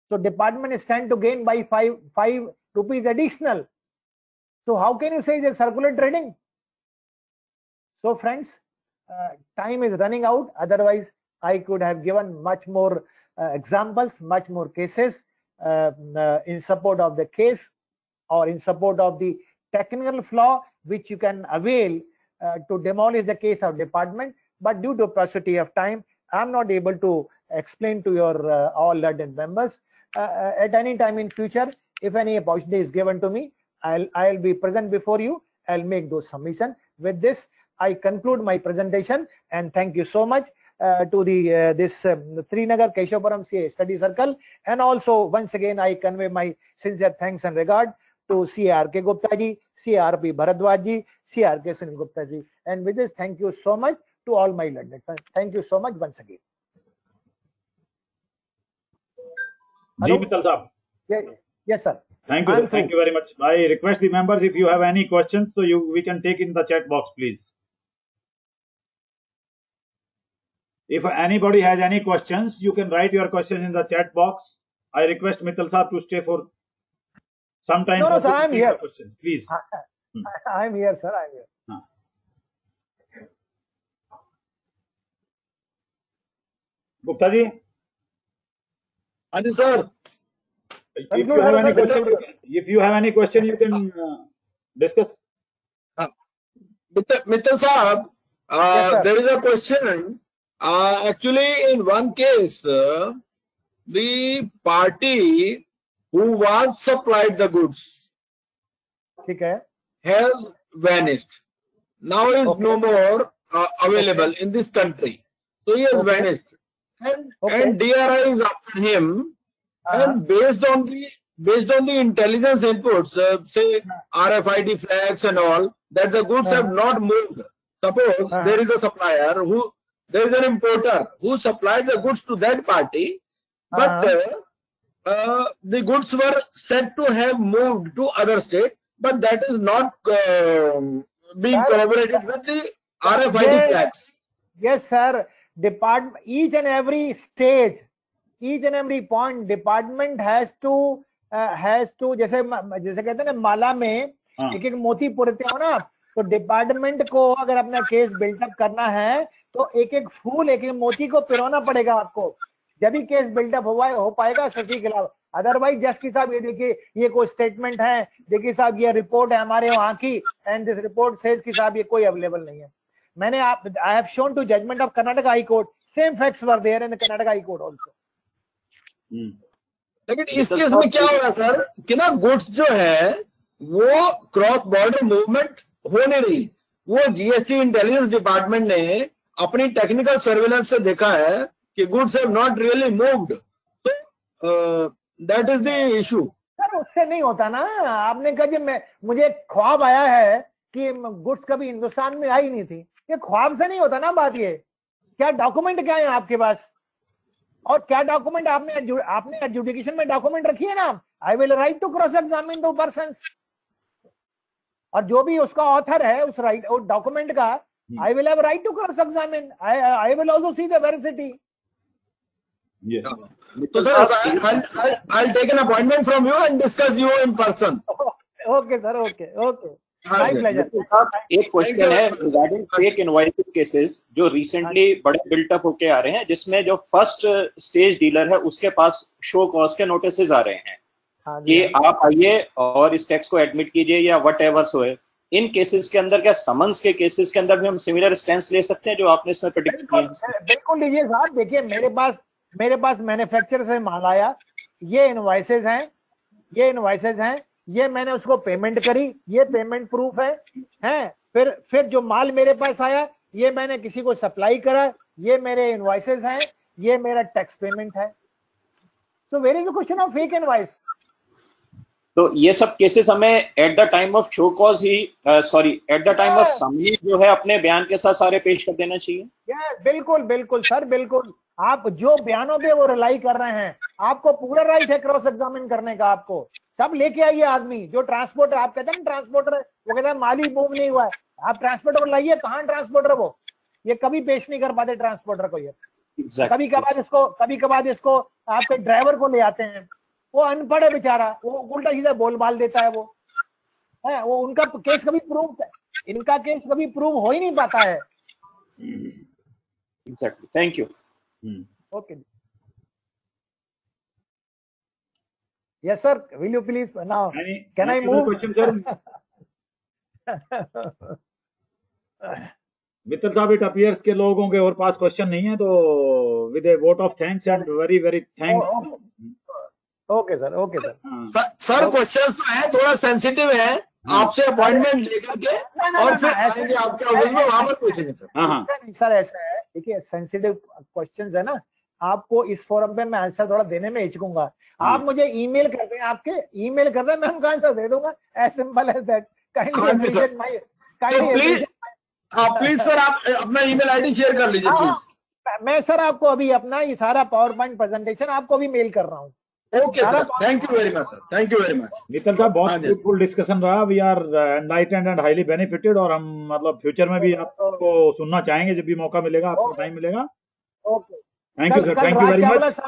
So department is stand to gain by 5, 5 rupees additional. So how can you say there's circular trading? So friends, uh, time is running out. Otherwise, I could have given much more uh, examples, much more cases uh, in support of the case or in support of the technical flaw which you can avail uh, to demolish the case of department. But due to paucity of time, I'm not able to explain to your uh, all learned members. Uh, at any time in future, if any opportunity is given to me, I'll I'll be present before you. I'll make those submission. With this, I conclude my presentation and thank you so much uh, to the uh, this um, Tri Nagar Keshav Puram CA study circle and also once again I convey my sincere thanks and regard to CA RK Gupta ji, CRP Bharadwaj ji, CRK Sunil Gupta ji and with this thank you so much to all my learned thank you so much once again. Ji Hello? Mittal Saab. Yeah, yes sir. Thank you. Thank you very much. I request the members if you have any questions, so you we can take in the chat box, please. If anybody has any questions, you can write your questions in the chat box. I request Mittal Saab to stay for some time. No, no, sir, I'm here. the Questions, please. I'm here sir. I'm here. Gupta ji, Ani sir, if Conclude, you have any question, you can- if you have any question, you can uh, discuss. Mittal Mittal Saab, uh, Yes, sir. there is a question. Uh, actually, in one case, uh, the party who was supplied the goods okay. has vanished now is okay. no more uh, available okay. in this country so he has vanished and and DRI is after him uh -huh. and based on the based on the intelligence inputs uh, say ah. RFID flags and all that the goods -huh. have not moved suppose -huh. there is a supplier who there is an importer who supplied the goods to that party but uh, uh, uh, the goods were said to have moved to other state, but that is not um, being corroborated with the RFID Yes. flags. yes sir department each and every stage each and every point department has to uh, has to जैसे म- जैसे कहते हैं ना माला में हाँ. एक एक मोती पुरते हो ना तो डिपार्टमेंट को अगर अपना केस बिल्डअप करना है तो एक एक फूल एक एक मोती को पिरोना पड़ेगा आपको जब भी केस बिल्डअप हुआ हो पाएगा सभी के खिलाफ। अदरवाइज़ जज की साहब ये देखिए ये कोई स्टेटमेंट है। देखिए साहब ये रिपोर्ट है हमारे वहाँ की एंड दिस रिपोर्ट सेज की साहब ये कोई अवेलेबल नहीं है। मैंने आप I have shown two judgement of Karnataka High Court same facts were there in Karnataka High Court also. लेकिन इस केस में क्या हो रहा है सर कि ना गुड्स जो है वो क्रॉस बॉर्डर मूवमेंट हो नहीं रही। वो जीएसटी इंटेलिजेंस डिपार्टमेंट ने अपनी टेक्निकल सर्वेलेंस से देखा है कि goods have not really moved तो that is the issue sir उससे नहीं होता ना। आपने कहा कि मैं मुझे ख्वाब आया है कि गुड्स कभी हिंदुस्तान में आई नहीं थी। ये ख्वाब से नहीं होता ना बात ये। क्या डॉक्यूमेंट क्या है आपके पास? और क्या डॉक्यूमेंट आपने आपने एडजुडिकेशन में डॉक्यूमेंट रखी है ना? I will right to cross examine दो पर्सन और जो भी उसका ऑथर है उस राइट डॉक्यूमेंट का I will have right to cross examine I will also see the veracity Yes. तो sir I take an appointment from you and discuss you in person okay sir okay okay हाँ my एक question है regarding fake invoices cases जो recently बड़े built up होके आ रहे हैं जिसमें जो फ़र्स्ट स्टेज डीलर है उसके पास शो कॉज के नोटिस आ रहे हैं हाँ कि आप आइए और इस टैक्स को एडमिट कीजिए या वट एवर सो है इन केसेस के अंदर क्या समन्स के केसेस के अंदर भी हम सिमिलर स्टैंड ले सकते हैं जो आपने इसमें प्रिडिक्ट किए बिल्कुल बिल्कुल लीजिए साहब देखिए मेरे पास मेरे पास मैन्युफैक्चरर से माल आया। ये इनवाइसेस हैं ये इनवाइसेस हैं ये मैंने उसको पेमेंट करी ये पेमेंट प्रूफ है हैं। फिर फिर जो माल मेरे पास आया ये मैंने किसी को सप्लाई करा ये मेरे इनवाइसेस हैं ये मेरा टैक्स पेमेंट है। So where is question of fake invoice तो ये सब केसेस हमें at the time of show cause he sorry at the time of summoning जो है अपने बयान के साथ सारे पेश कर देना चाहिए। यस बिल्कुल बिल्कुल सर बिल्कुल। आप जो बयानों पे वो रिलाई कर रहे हैं आपको पूरा राइट है क्रॉस एग्जामिन करने का आपको। सब लेके आइए आदमी जो ट्रांसपोर्टर आप कहते हैं ना ट्रांसपोर्टर है वो कहता है माली मूव नहीं हुआ है। आप ट्रांसपोर्टर को लाइए कहाँ ट्रांसपोर्टर वो? ये कभी पेश नहीं कर पाते ट्रांसपोर्टर को ये। Exactly. कभी कभार इसको कभी कभार इसको आपके ड्राइवर को ले आते हैं वो अनपढ़ है बेचारा वो उल्टा सीधा बोल बाल देता है वो। है वो उनका केस कभी प्रूव इनका केस कभी प्रूव हो ही नहीं पाता है। Exactly. Thank you. Hmm. Okay. Yes, sir. Will you please now? Any, Can I move? question, sir? Mittal साहब इट अपियर्स के लोगों के और पास क्वेश्चन नहीं है तो with a vote of thanks and very very thank okay sir okay sir sir question तो है थोड़ा सेंसिटिव है आपसे अपॉइंटमेंट लेकर के और फिर आएँगे आपके ऑफ़िस में वहाँ पर पूछेंगे सर। हाँ हाँ। सर ऐसा है। देखिए सेंसिटिव क्वेश्चन है ना आपको इस फोरम पे मैं आंसर थोड़ा देने में हिचकूँगा। आप मुझे ईमेल कर दें आपके ईमेल कर दें मैं उनका आंसर दे दूँगा। एज सिंपल एज दैट हाँ प्लीज़ आप प्लीज़ सर आप अपना ईमेल आईडी शेयर कर लीजिए प्लीज़ हाँ, मैं सर आपको अभी अपना ये सारा पावर पॉइंट प्रेजेंटेशन आपको भी मेल कर रहा हूँ। Okay sir thank you very much sir thank you very much Mittal साहब हाँ बहुत जी। फ्रूटफुल डिस्कशन रहा। We are enlightened and highly benefited और हम मतलब फ्यूचर में भी आपको सुनना चाहेंगे जब भी मौका मिलेगा आपको टाइम मिलेगा। Okay thank you sir thank you very much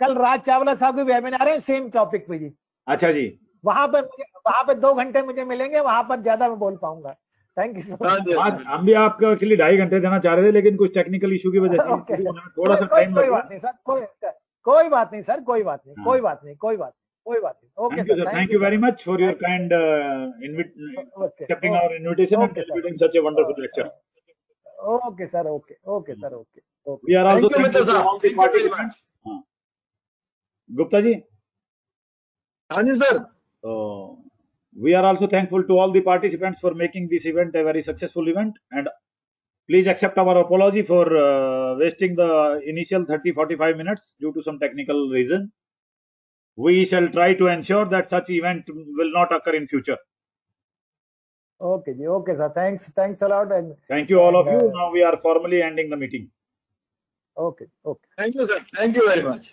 कल राज चावला साहब के वेबिनार है सेम टॉपिक पे जी। अच्छा जी। वहाँ पर वहाँ पर दो घंटे मुझे मिलेंगे वहाँ पर ज़्यादा मैं बोल पाऊँगा। थैंक यू सो हाँ मच जी। आज हम भी आपको एक्चुअली ढाई घंटे देना चाह रहे थे लेकिन कुछ टेक्निकल इशू की वजह से थोड़ा सा टाइम कोई लगा। बात नहीं सर कोई कोई बात नहीं सर कोई बात नहीं कोई बात नहीं कोई बात कोई बात नहीं। Okay sir thank you very much for your kind invitation such a wonderful lecture okay sir okay okay sir okay we are also thank all the participants Gupta ji हाँ जी sir we are also thankful to all all participants for making this event event very successful event and Please accept our apology for uh, wasting the initial 30-45 minutes due to some technical reason. We shall try to ensure that such event will not occur in future. Okay, okay, sir. Thanks, thanks a lot, and thank you all of you. Uh, now we are formally ending the meeting. Okay, okay. Thank you, sir. Thank you very much.